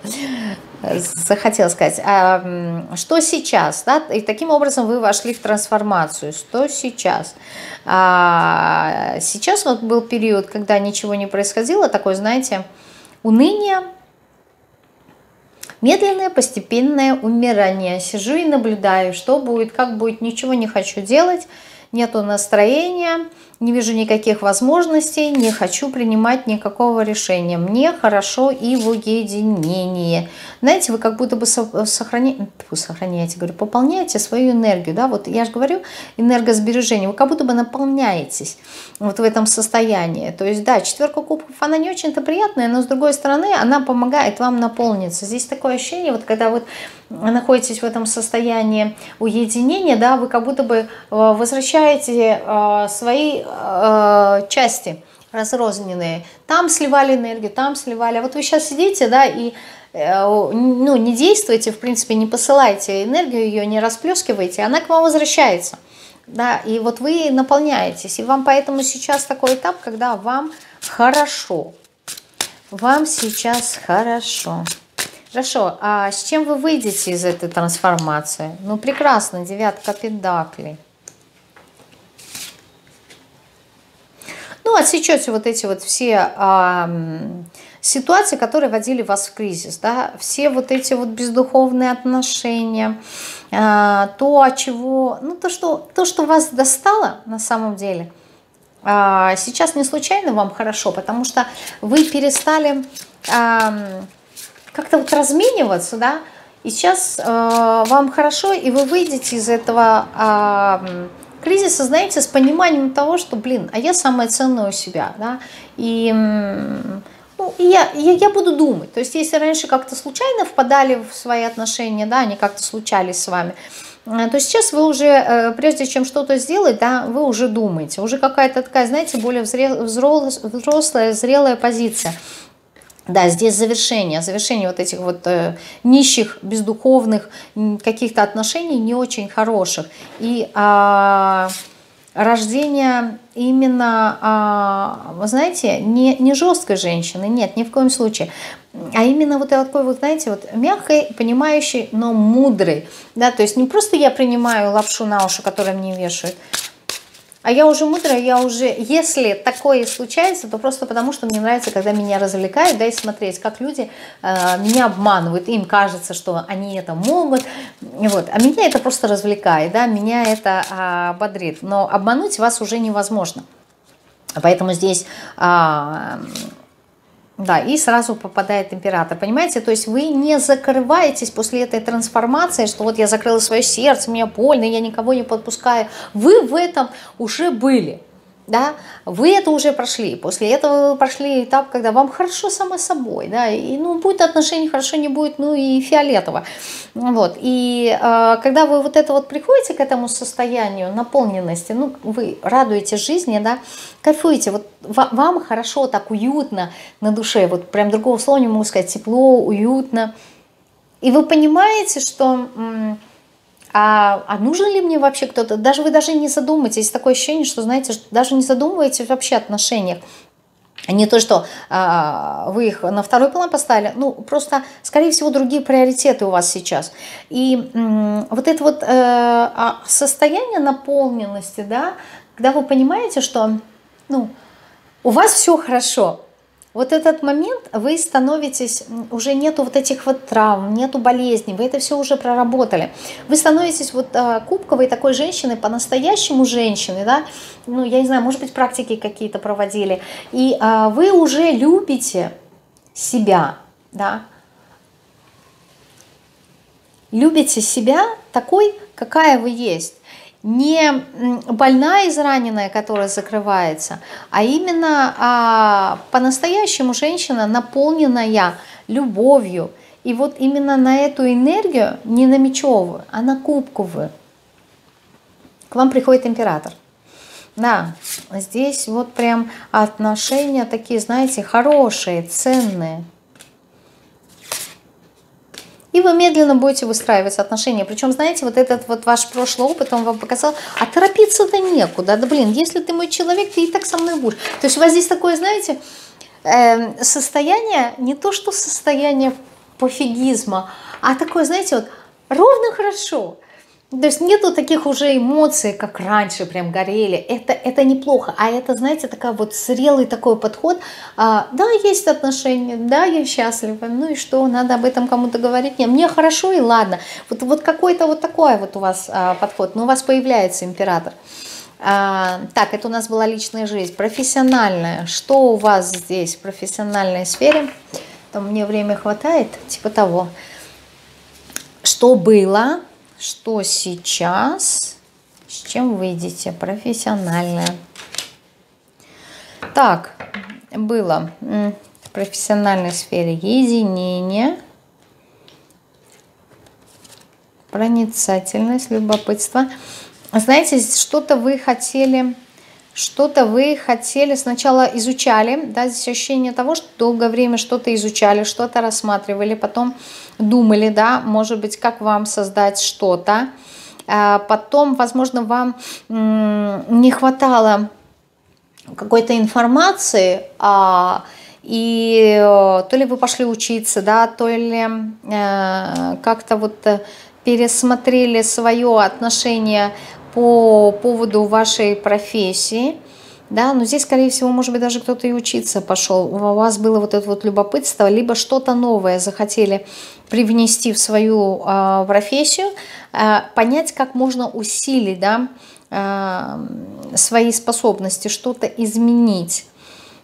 захотел сказать. А, что сейчас? Да? И таким образом вы вошли в трансформацию. Что сейчас? А, сейчас вот был период, когда ничего не происходило, такое, знаете, уныние, медленное, постепенное умирание. Сижу и наблюдаю, что будет, как будет, ничего не хочу делать, нету настроения, не вижу никаких возможностей, не хочу принимать никакого решения. Мне хорошо и в уединении. Знаете, вы как будто бы сохраняете, сохраняете, говорю, пополняете свою энергию, да, вот я же говорю, энергосбережение, вы как будто бы наполняетесь вот в этом состоянии. То есть, да, четверка кубков, она не очень-то приятная, но с другой стороны, она помогает вам наполниться. Здесь такое ощущение, вот когда вот находитесь в этом состоянии уединения, да, вы как будто бы э, возвращаете э, свои э, части разрозненные. Там сливали энергию, там сливали. А вот вы сейчас сидите, да, и ну, не действуете, в принципе, не посылаете энергию, ее не расплескиваете, она к вам возвращается. Да, и вот вы наполняетесь. И вам поэтому сейчас такой этап, когда вам хорошо. Вам сейчас хорошо. Хорошо, а с чем вы выйдете из этой трансформации? Ну, прекрасно, девятка педаклей. Ну, отсечете вот эти вот все а, ситуации, которые вводили вас в кризис, да, все вот эти вот бездуховные отношения, а, то, от чего, ну, то что, то, что вас достало на самом деле, а, сейчас не случайно вам хорошо, потому что вы перестали... А, как-то вот размениваться, да, и сейчас э, вам хорошо, и вы выйдете из этого э, кризиса, знаете, с пониманием того, что, блин, а я самое ценное у себя, да, и, ну, и я, я, я буду думать. То есть, если раньше как-то случайно впадали в свои отношения, да, они как-то случались с вами, э, то сейчас вы уже, э, прежде чем что-то сделать, да, вы уже думаете, уже какая-то такая, знаете, более взрослая, зрелая позиция. Да, здесь завершение, завершение вот этих вот э, нищих, бездуховных каких-то отношений не очень хороших. И э, рождение именно, э, вы знаете, не, не жесткой женщины, нет, ни в коем случае, а именно вот такой вот, знаете, вот мягкой, понимающей, но мудрой. Да, то есть не просто я принимаю лапшу на уши, которую мне вешают, а я уже мудрая, я уже, если такое случается, то просто потому, что мне нравится, когда меня развлекают, да, и смотреть, как люди э, меня обманывают, им кажется, что они это могут, вот, а меня это просто развлекает, да, меня это э, бодрит, но обмануть вас уже невозможно. Поэтому здесь э, да, и сразу попадает император, понимаете? То есть вы не закрываетесь после этой трансформации, что вот я закрыла свое сердце, мне больно, я никого не подпускаю. Вы в этом уже были да, вы это уже прошли, после этого вы прошли этап, когда вам хорошо само собой, да, и, ну, будет отношений хорошо, не будет, ну, и фиолетово, вот, и э, когда вы вот это вот приходите к этому состоянию наполненности, ну, вы радуете жизни, да, кайфуете, вот вам хорошо, так уютно на душе, вот прям другого слова не могу сказать, тепло, уютно, и вы понимаете, что а, а нужен ли мне вообще кто-то? Даже вы даже не задумываетесь, такое ощущение, что, знаете, даже не задумываетесь вообще о отношениях. Не то, что а, вы их на второй план поставили, ну, просто, скорее всего, другие приоритеты у вас сейчас. И м, вот это вот э, а, состояние наполненности, да, когда вы понимаете, что, ну, у вас все хорошо, вот этот момент вы становитесь, уже нету вот этих вот травм, нету болезней, вы это все уже проработали. Вы становитесь вот а, кубковой такой женщиной, по-настоящему женщиной, да, ну, я не знаю, может быть, практики какие-то проводили, и а, вы уже любите себя, да, любите себя такой, какая вы есть. Не больная, израненная, которая закрывается, а именно а, по-настоящему женщина, наполненная любовью. И вот именно на эту энергию, не на мечевую, а на кубковую, к вам приходит император. Да, здесь вот прям отношения такие, знаете, хорошие, ценные. И вы медленно будете выстраивать отношения. Причем, знаете, вот этот вот ваш прошлый опыт, он вам показал, а торопиться-то некуда. Да блин, если ты мой человек, ты и так со мной будешь. То есть у вас здесь такое, знаете, эм, состояние, не то что состояние пофигизма, а такое, знаете, вот ровно хорошо. То есть нету таких уже эмоций, как раньше прям горели. Это, это неплохо. А это, знаете, такая вот зрелый такой подход. А, да, есть отношения, да, я счастлива. Ну и что, надо об этом кому-то говорить? Нет, мне хорошо и ладно. Вот, вот какой-то вот такой вот у вас а, подход. Но у вас появляется император. А, так, это у нас была личная жизнь. Профессиональная. Что у вас здесь в профессиональной сфере? Там мне время хватает, типа того. Что было? Что сейчас, с чем выйдете, профессиональное. Так, было в профессиональной сфере единение, проницательность, любопытство. Знаете, что-то вы хотели что-то вы хотели, сначала изучали, да, здесь ощущение того, что долгое время что-то изучали, что-то рассматривали, потом думали, да, может быть, как вам создать что-то, а потом, возможно, вам не хватало какой-то информации, а, и э, то ли вы пошли учиться, да, то ли э, как-то вот пересмотрели свое отношение по поводу вашей профессии, да, но здесь, скорее всего, может быть, даже кто-то и учиться пошел. У вас было вот это вот любопытство, либо что-то новое захотели привнести в свою э, профессию, э, понять, как можно усилить, да, э, свои способности, что-то изменить.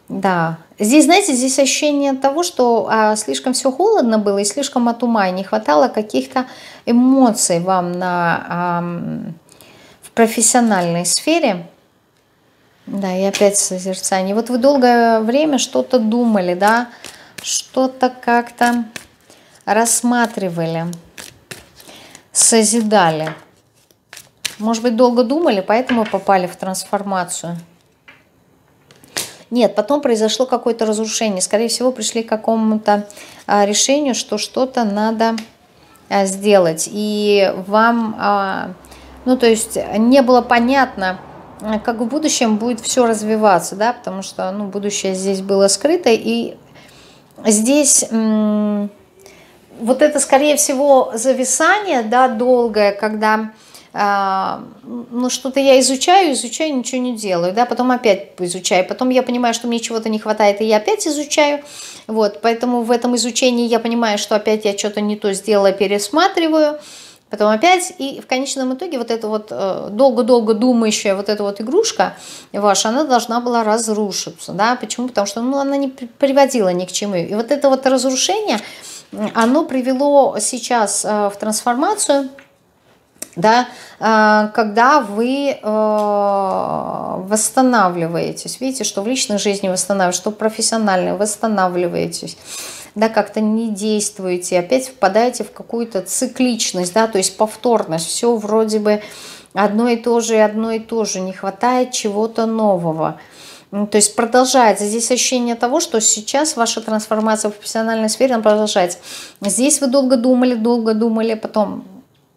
Да, здесь, знаете, здесь ощущение того, что а, слишком все холодно было и слишком от ума, и не хватало каких-то эмоций вам на, а, в профессиональной сфере. Да, и опять созерцание. Вот вы долгое время что-то думали, да, что-то как-то рассматривали, созидали. Может быть, долго думали, поэтому попали в трансформацию. Нет, потом произошло какое-то разрушение. Скорее всего, пришли к какому-то а, решению, что что-то надо а, сделать. И вам а, ну, то есть не было понятно, как в будущем будет все развиваться, да, потому что, ну, будущее здесь было скрыто, и здесь вот это, скорее всего, зависание, да, долгое, когда а, ну, что-то я изучаю, изучаю, ничего не делаю, да, потом опять изучаю, потом я понимаю, что мне чего-то не хватает, и я опять изучаю, вот, поэтому в этом изучении я понимаю, что опять я что-то не то сделала, пересматриваю, Потом опять, и в конечном итоге вот эта вот э, долго-долго думающая вот эта вот игрушка ваша, она должна была разрушиться, да, почему? Потому что, ну, она не приводила ни к чему. И вот это вот разрушение, оно привело сейчас э, в трансформацию, да, э, когда вы восстанавливаетесь, видите, что в личной жизни восстанавливаетесь, что профессионально восстанавливаетесь, да, как-то не действуете, опять впадаете в какую-то цикличность, да, то есть повторность, все вроде бы одно и то же и одно и то же, не хватает чего-то нового. То есть продолжается. Здесь ощущение того, что сейчас ваша трансформация в профессиональной сфере продолжается. Здесь вы долго думали, долго думали, потом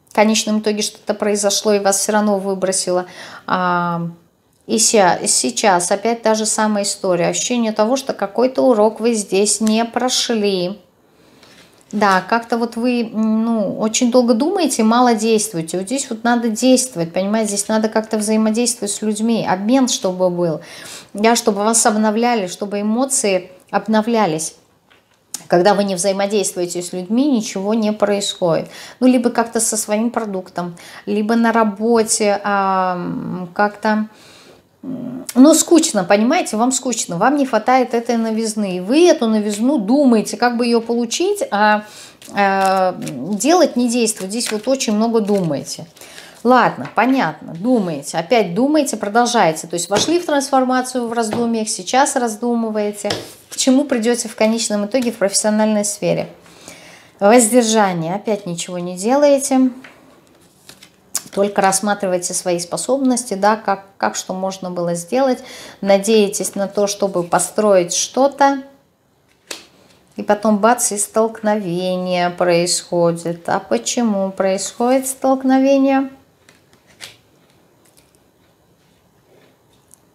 в конечном итоге что-то произошло и вас все равно выбросило а, и сейчас опять та же самая история. Ощущение того, что какой-то урок вы здесь не прошли. Да, как-то вот вы ну, очень долго думаете, мало действуете. Вот здесь вот надо действовать, понимаете, здесь надо как-то взаимодействовать с людьми, обмен чтобы был, да, чтобы вас обновляли, чтобы эмоции обновлялись. Когда вы не взаимодействуете с людьми, ничего не происходит. Ну, либо как-то со своим продуктом, либо на работе а, как-то ну, скучно, понимаете, вам скучно, вам не хватает этой новизны. И вы эту новизну думаете, как бы ее получить, а э, делать не действует. Здесь вот очень много думаете. Ладно, понятно, думаете, опять думаете, продолжаете. То есть вошли в трансформацию в раздумьях, сейчас раздумываете. К чему придете в конечном итоге в профессиональной сфере? Воздержание, опять ничего не делаете только рассматривайте свои способности, да, как, как что можно было сделать, надеетесь на то, чтобы построить что-то, и потом бац, и столкновение происходит. А почему происходит столкновение?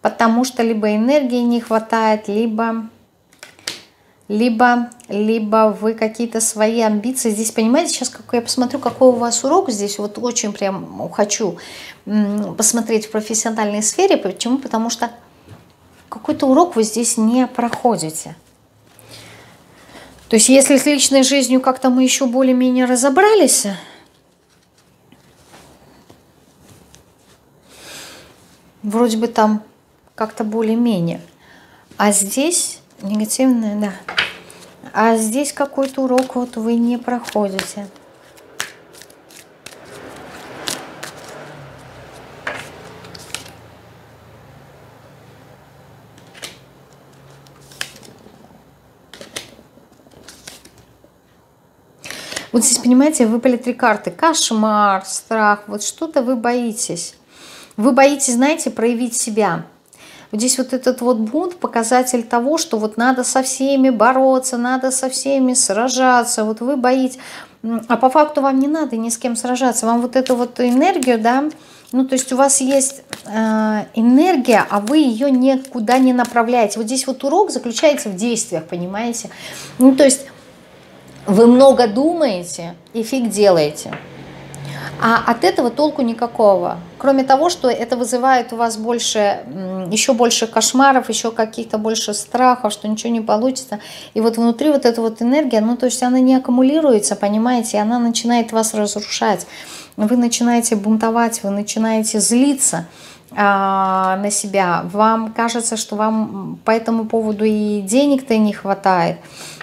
Потому что либо энергии не хватает, либо либо, либо вы какие-то свои амбиции. Здесь, понимаете, сейчас как я посмотрю, какой у вас урок здесь, вот очень прям хочу посмотреть в профессиональной сфере. Почему? Потому что какой-то урок вы здесь не проходите. То есть если с личной жизнью как-то мы еще более-менее разобрались, вроде бы там как-то более-менее. А здесь негативное, да. А здесь какой-то урок вот вы не проходите. Вот здесь, понимаете, выпали три карты. Кошмар, страх, вот что-то вы боитесь. Вы боитесь, знаете, проявить себя. Здесь вот этот вот бунт показатель того, что вот надо со всеми бороться, надо со всеми сражаться. Вот вы боитесь, а по факту вам не надо ни с кем сражаться. Вам вот эту вот энергию, да, ну то есть у вас есть э, энергия, а вы ее никуда не направляете. Вот здесь вот урок заключается в действиях, понимаете? Ну то есть вы много думаете и фиг делаете. А от этого толку никакого. Кроме того, что это вызывает у вас больше, еще больше кошмаров, еще каких-то больше страхов, что ничего не получится. И вот внутри вот эта вот энергия, ну то есть она не аккумулируется, понимаете, она начинает вас разрушать. Вы начинаете бунтовать, вы начинаете злиться а, на себя. Вам кажется, что вам по этому поводу и денег-то не хватает,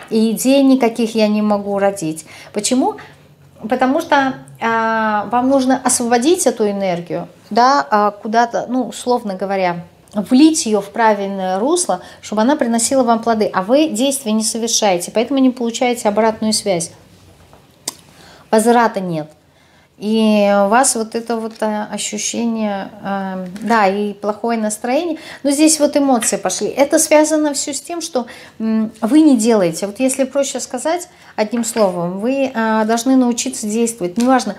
и идей никаких я не могу родить. Почему? Потому что а, вам нужно освободить эту энергию, да, а, куда-то, ну, условно говоря, влить ее в правильное русло, чтобы она приносила вам плоды, а вы действия не совершаете, поэтому не получаете обратную связь. Возврата нет. И у вас вот это вот э, ощущение, э, да, и плохое настроение. Но здесь вот эмоции пошли. Это связано все с тем, что вы не делаете. Вот если проще сказать одним словом, вы э, должны научиться действовать. Неважно,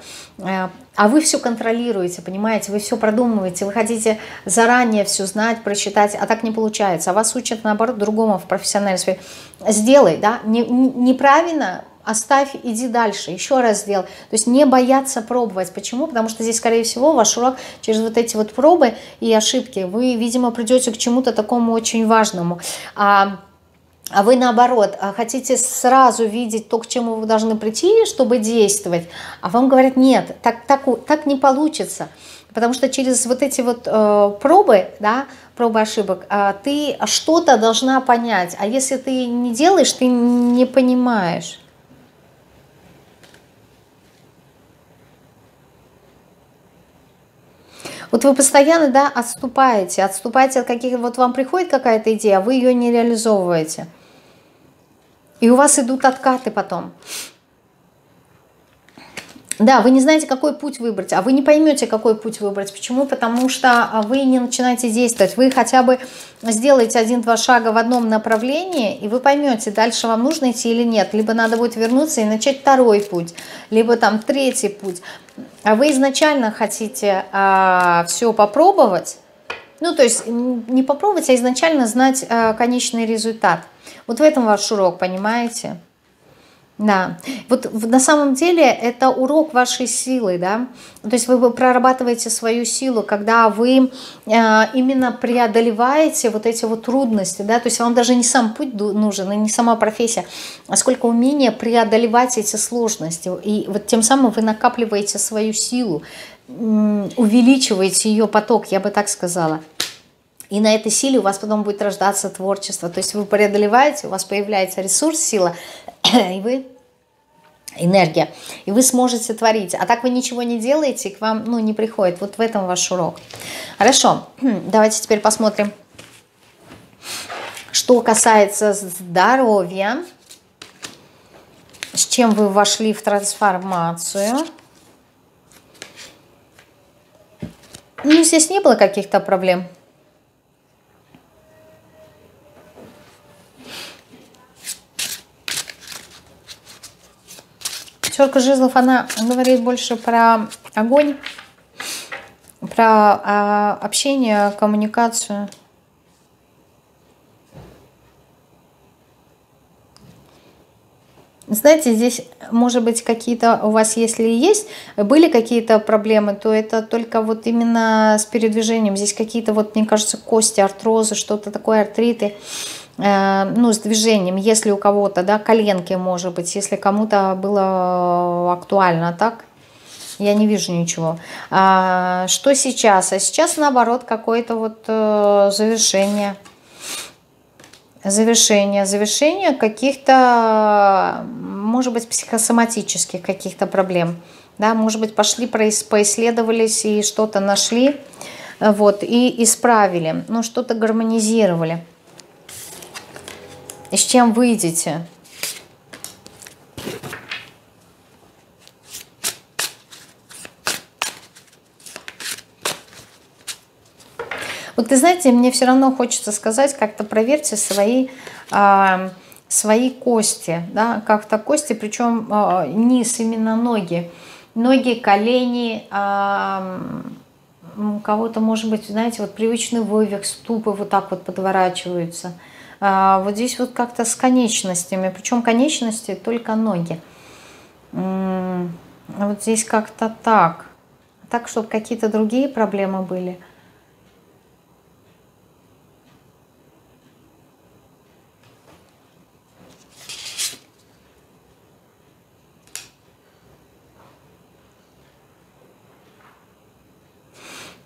а вы все контролируете, понимаете, вы все продумываете, вы хотите заранее все знать, прочитать, а так не получается. А вас учат, наоборот, другому в профессиональной сфере. Сделай, да, неправильно оставь, иди дальше, еще раз сделай. То есть не бояться пробовать. Почему? Потому что здесь, скорее всего, ваш урок через вот эти вот пробы и ошибки, вы, видимо, придете к чему-то такому очень важному. А, а вы наоборот, а хотите сразу видеть то, к чему вы должны прийти, чтобы действовать, а вам говорят, нет, так, так, так не получится. Потому что через вот эти вот э, пробы, да, пробы ошибок, э, ты что-то должна понять. А если ты не делаешь, ты не понимаешь. Вот вы постоянно, да, отступаете, отступаете от каких-то, вот вам приходит какая-то идея, а вы ее не реализовываете. И у вас идут откаты потом. Да, вы не знаете, какой путь выбрать, а вы не поймете, какой путь выбрать. Почему? Потому что а, вы не начинаете действовать. Вы хотя бы сделаете один-два шага в одном направлении, и вы поймете, дальше вам нужно идти или нет. Либо надо будет вернуться и начать второй путь, либо там третий путь. А вы изначально хотите а, все попробовать, ну, то есть не попробовать, а изначально знать а, конечный результат. Вот в этом ваш урок, понимаете? Да, вот на самом деле это урок вашей силы, да, то есть вы прорабатываете свою силу, когда вы э, именно преодолеваете вот эти вот трудности, да, то есть вам даже не сам путь нужен, и не сама профессия, а сколько умения преодолевать эти сложности, и вот тем самым вы накапливаете свою силу, увеличиваете ее поток, я бы так сказала. И на этой силе у вас потом будет рождаться творчество. То есть вы преодолеваете, у вас появляется ресурс, сила, и вы энергия, и вы сможете творить. А так вы ничего не делаете, к вам ну, не приходит. Вот в этом ваш урок. Хорошо, давайте теперь посмотрим, что касается здоровья, с чем вы вошли в трансформацию. Ну, здесь не было каких-то проблем. Четко жезлов, она говорит больше про огонь, про а, общение, коммуникацию. Знаете, здесь, может быть, какие-то у вас, если есть, были какие-то проблемы, то это только вот именно с передвижением. Здесь какие-то, вот, мне кажется, кости, артрозы, что-то такое, артриты. Э, ну, с движением, если у кого-то, да, коленки, может быть, если кому-то было актуально, так? Я не вижу ничего. А, что сейчас? А сейчас, наоборот, какое-то вот э, завершение. Завершение. Завершение каких-то, может быть, психосоматических каких-то проблем. Да, может быть, пошли, поисследовались и что-то нашли, вот, и исправили, ну, что-то гармонизировали. И с чем выйдете? Вот ты знаете, мне все равно хочется сказать, как-то проверьте свои, э, свои кости, да, как-то кости, причем э, низ, именно ноги. Ноги, колени, э, кого-то, может быть, знаете, вот привычный вывих, ступы вот так вот подворачиваются – а, вот здесь вот как-то с конечностями, причем конечности только ноги. Вот здесь как-то так. Так, чтобы какие-то другие проблемы были.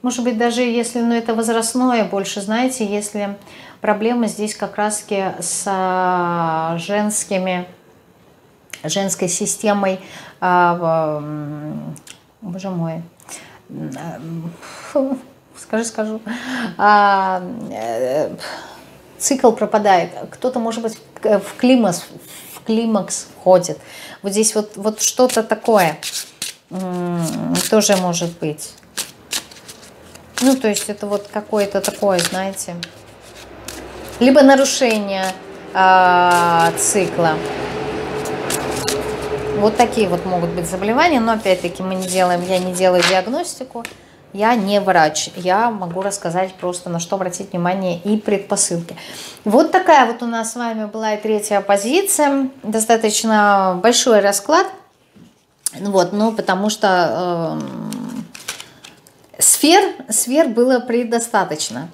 Может быть, даже если ну, это возрастное больше, знаете, если Проблема здесь как раз-таки с а, женскими, женской системой, а, боже мой, скажи, скажу, а, э, цикл пропадает. Кто-то, может быть, в климакс, в климакс входит. Вот здесь вот, вот что-то такое тоже может быть. Ну, то есть это вот какое-то такое, знаете, либо нарушение э, цикла. Вот такие вот могут быть заболевания, но опять-таки мы не делаем, я не делаю диагностику, я не врач, я могу рассказать просто на что обратить внимание и предпосылки. Вот такая вот у нас с вами была и третья позиция, достаточно большой расклад, вот, ну потому что э, сфер, сфер было предостаточно.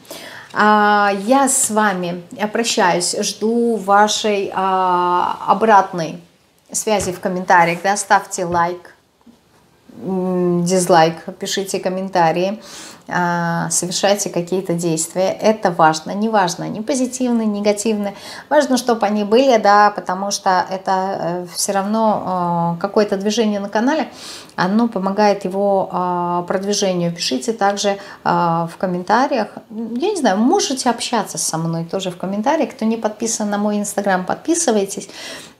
А, я с вами прощаюсь, жду вашей а, обратной связи в комментариях, да, ставьте лайк, дизлайк, пишите комментарии, совершайте какие-то действия. Это важно, не важно, не позитивные, негативные. Важно, чтобы они были, да, потому что это э, все равно э, какое-то движение на канале, оно помогает его э, продвижению. Пишите также в комментариях. Я не знаю, можете общаться со мной тоже в комментариях. Кто не подписан на мой инстаграм, подписывайтесь.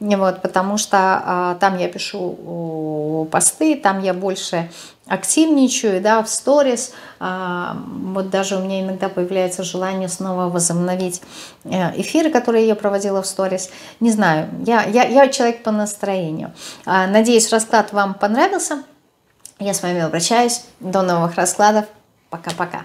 Вот, потому что там я пишу посты, там я больше активничаю, да, в сторис. А, вот даже у меня иногда появляется желание снова возобновить э, эфиры, которые я проводила в сторис. Не знаю, я, я, я человек по настроению. А, надеюсь, расклад вам понравился. Я с вами обращаюсь. До новых раскладов. Пока-пока.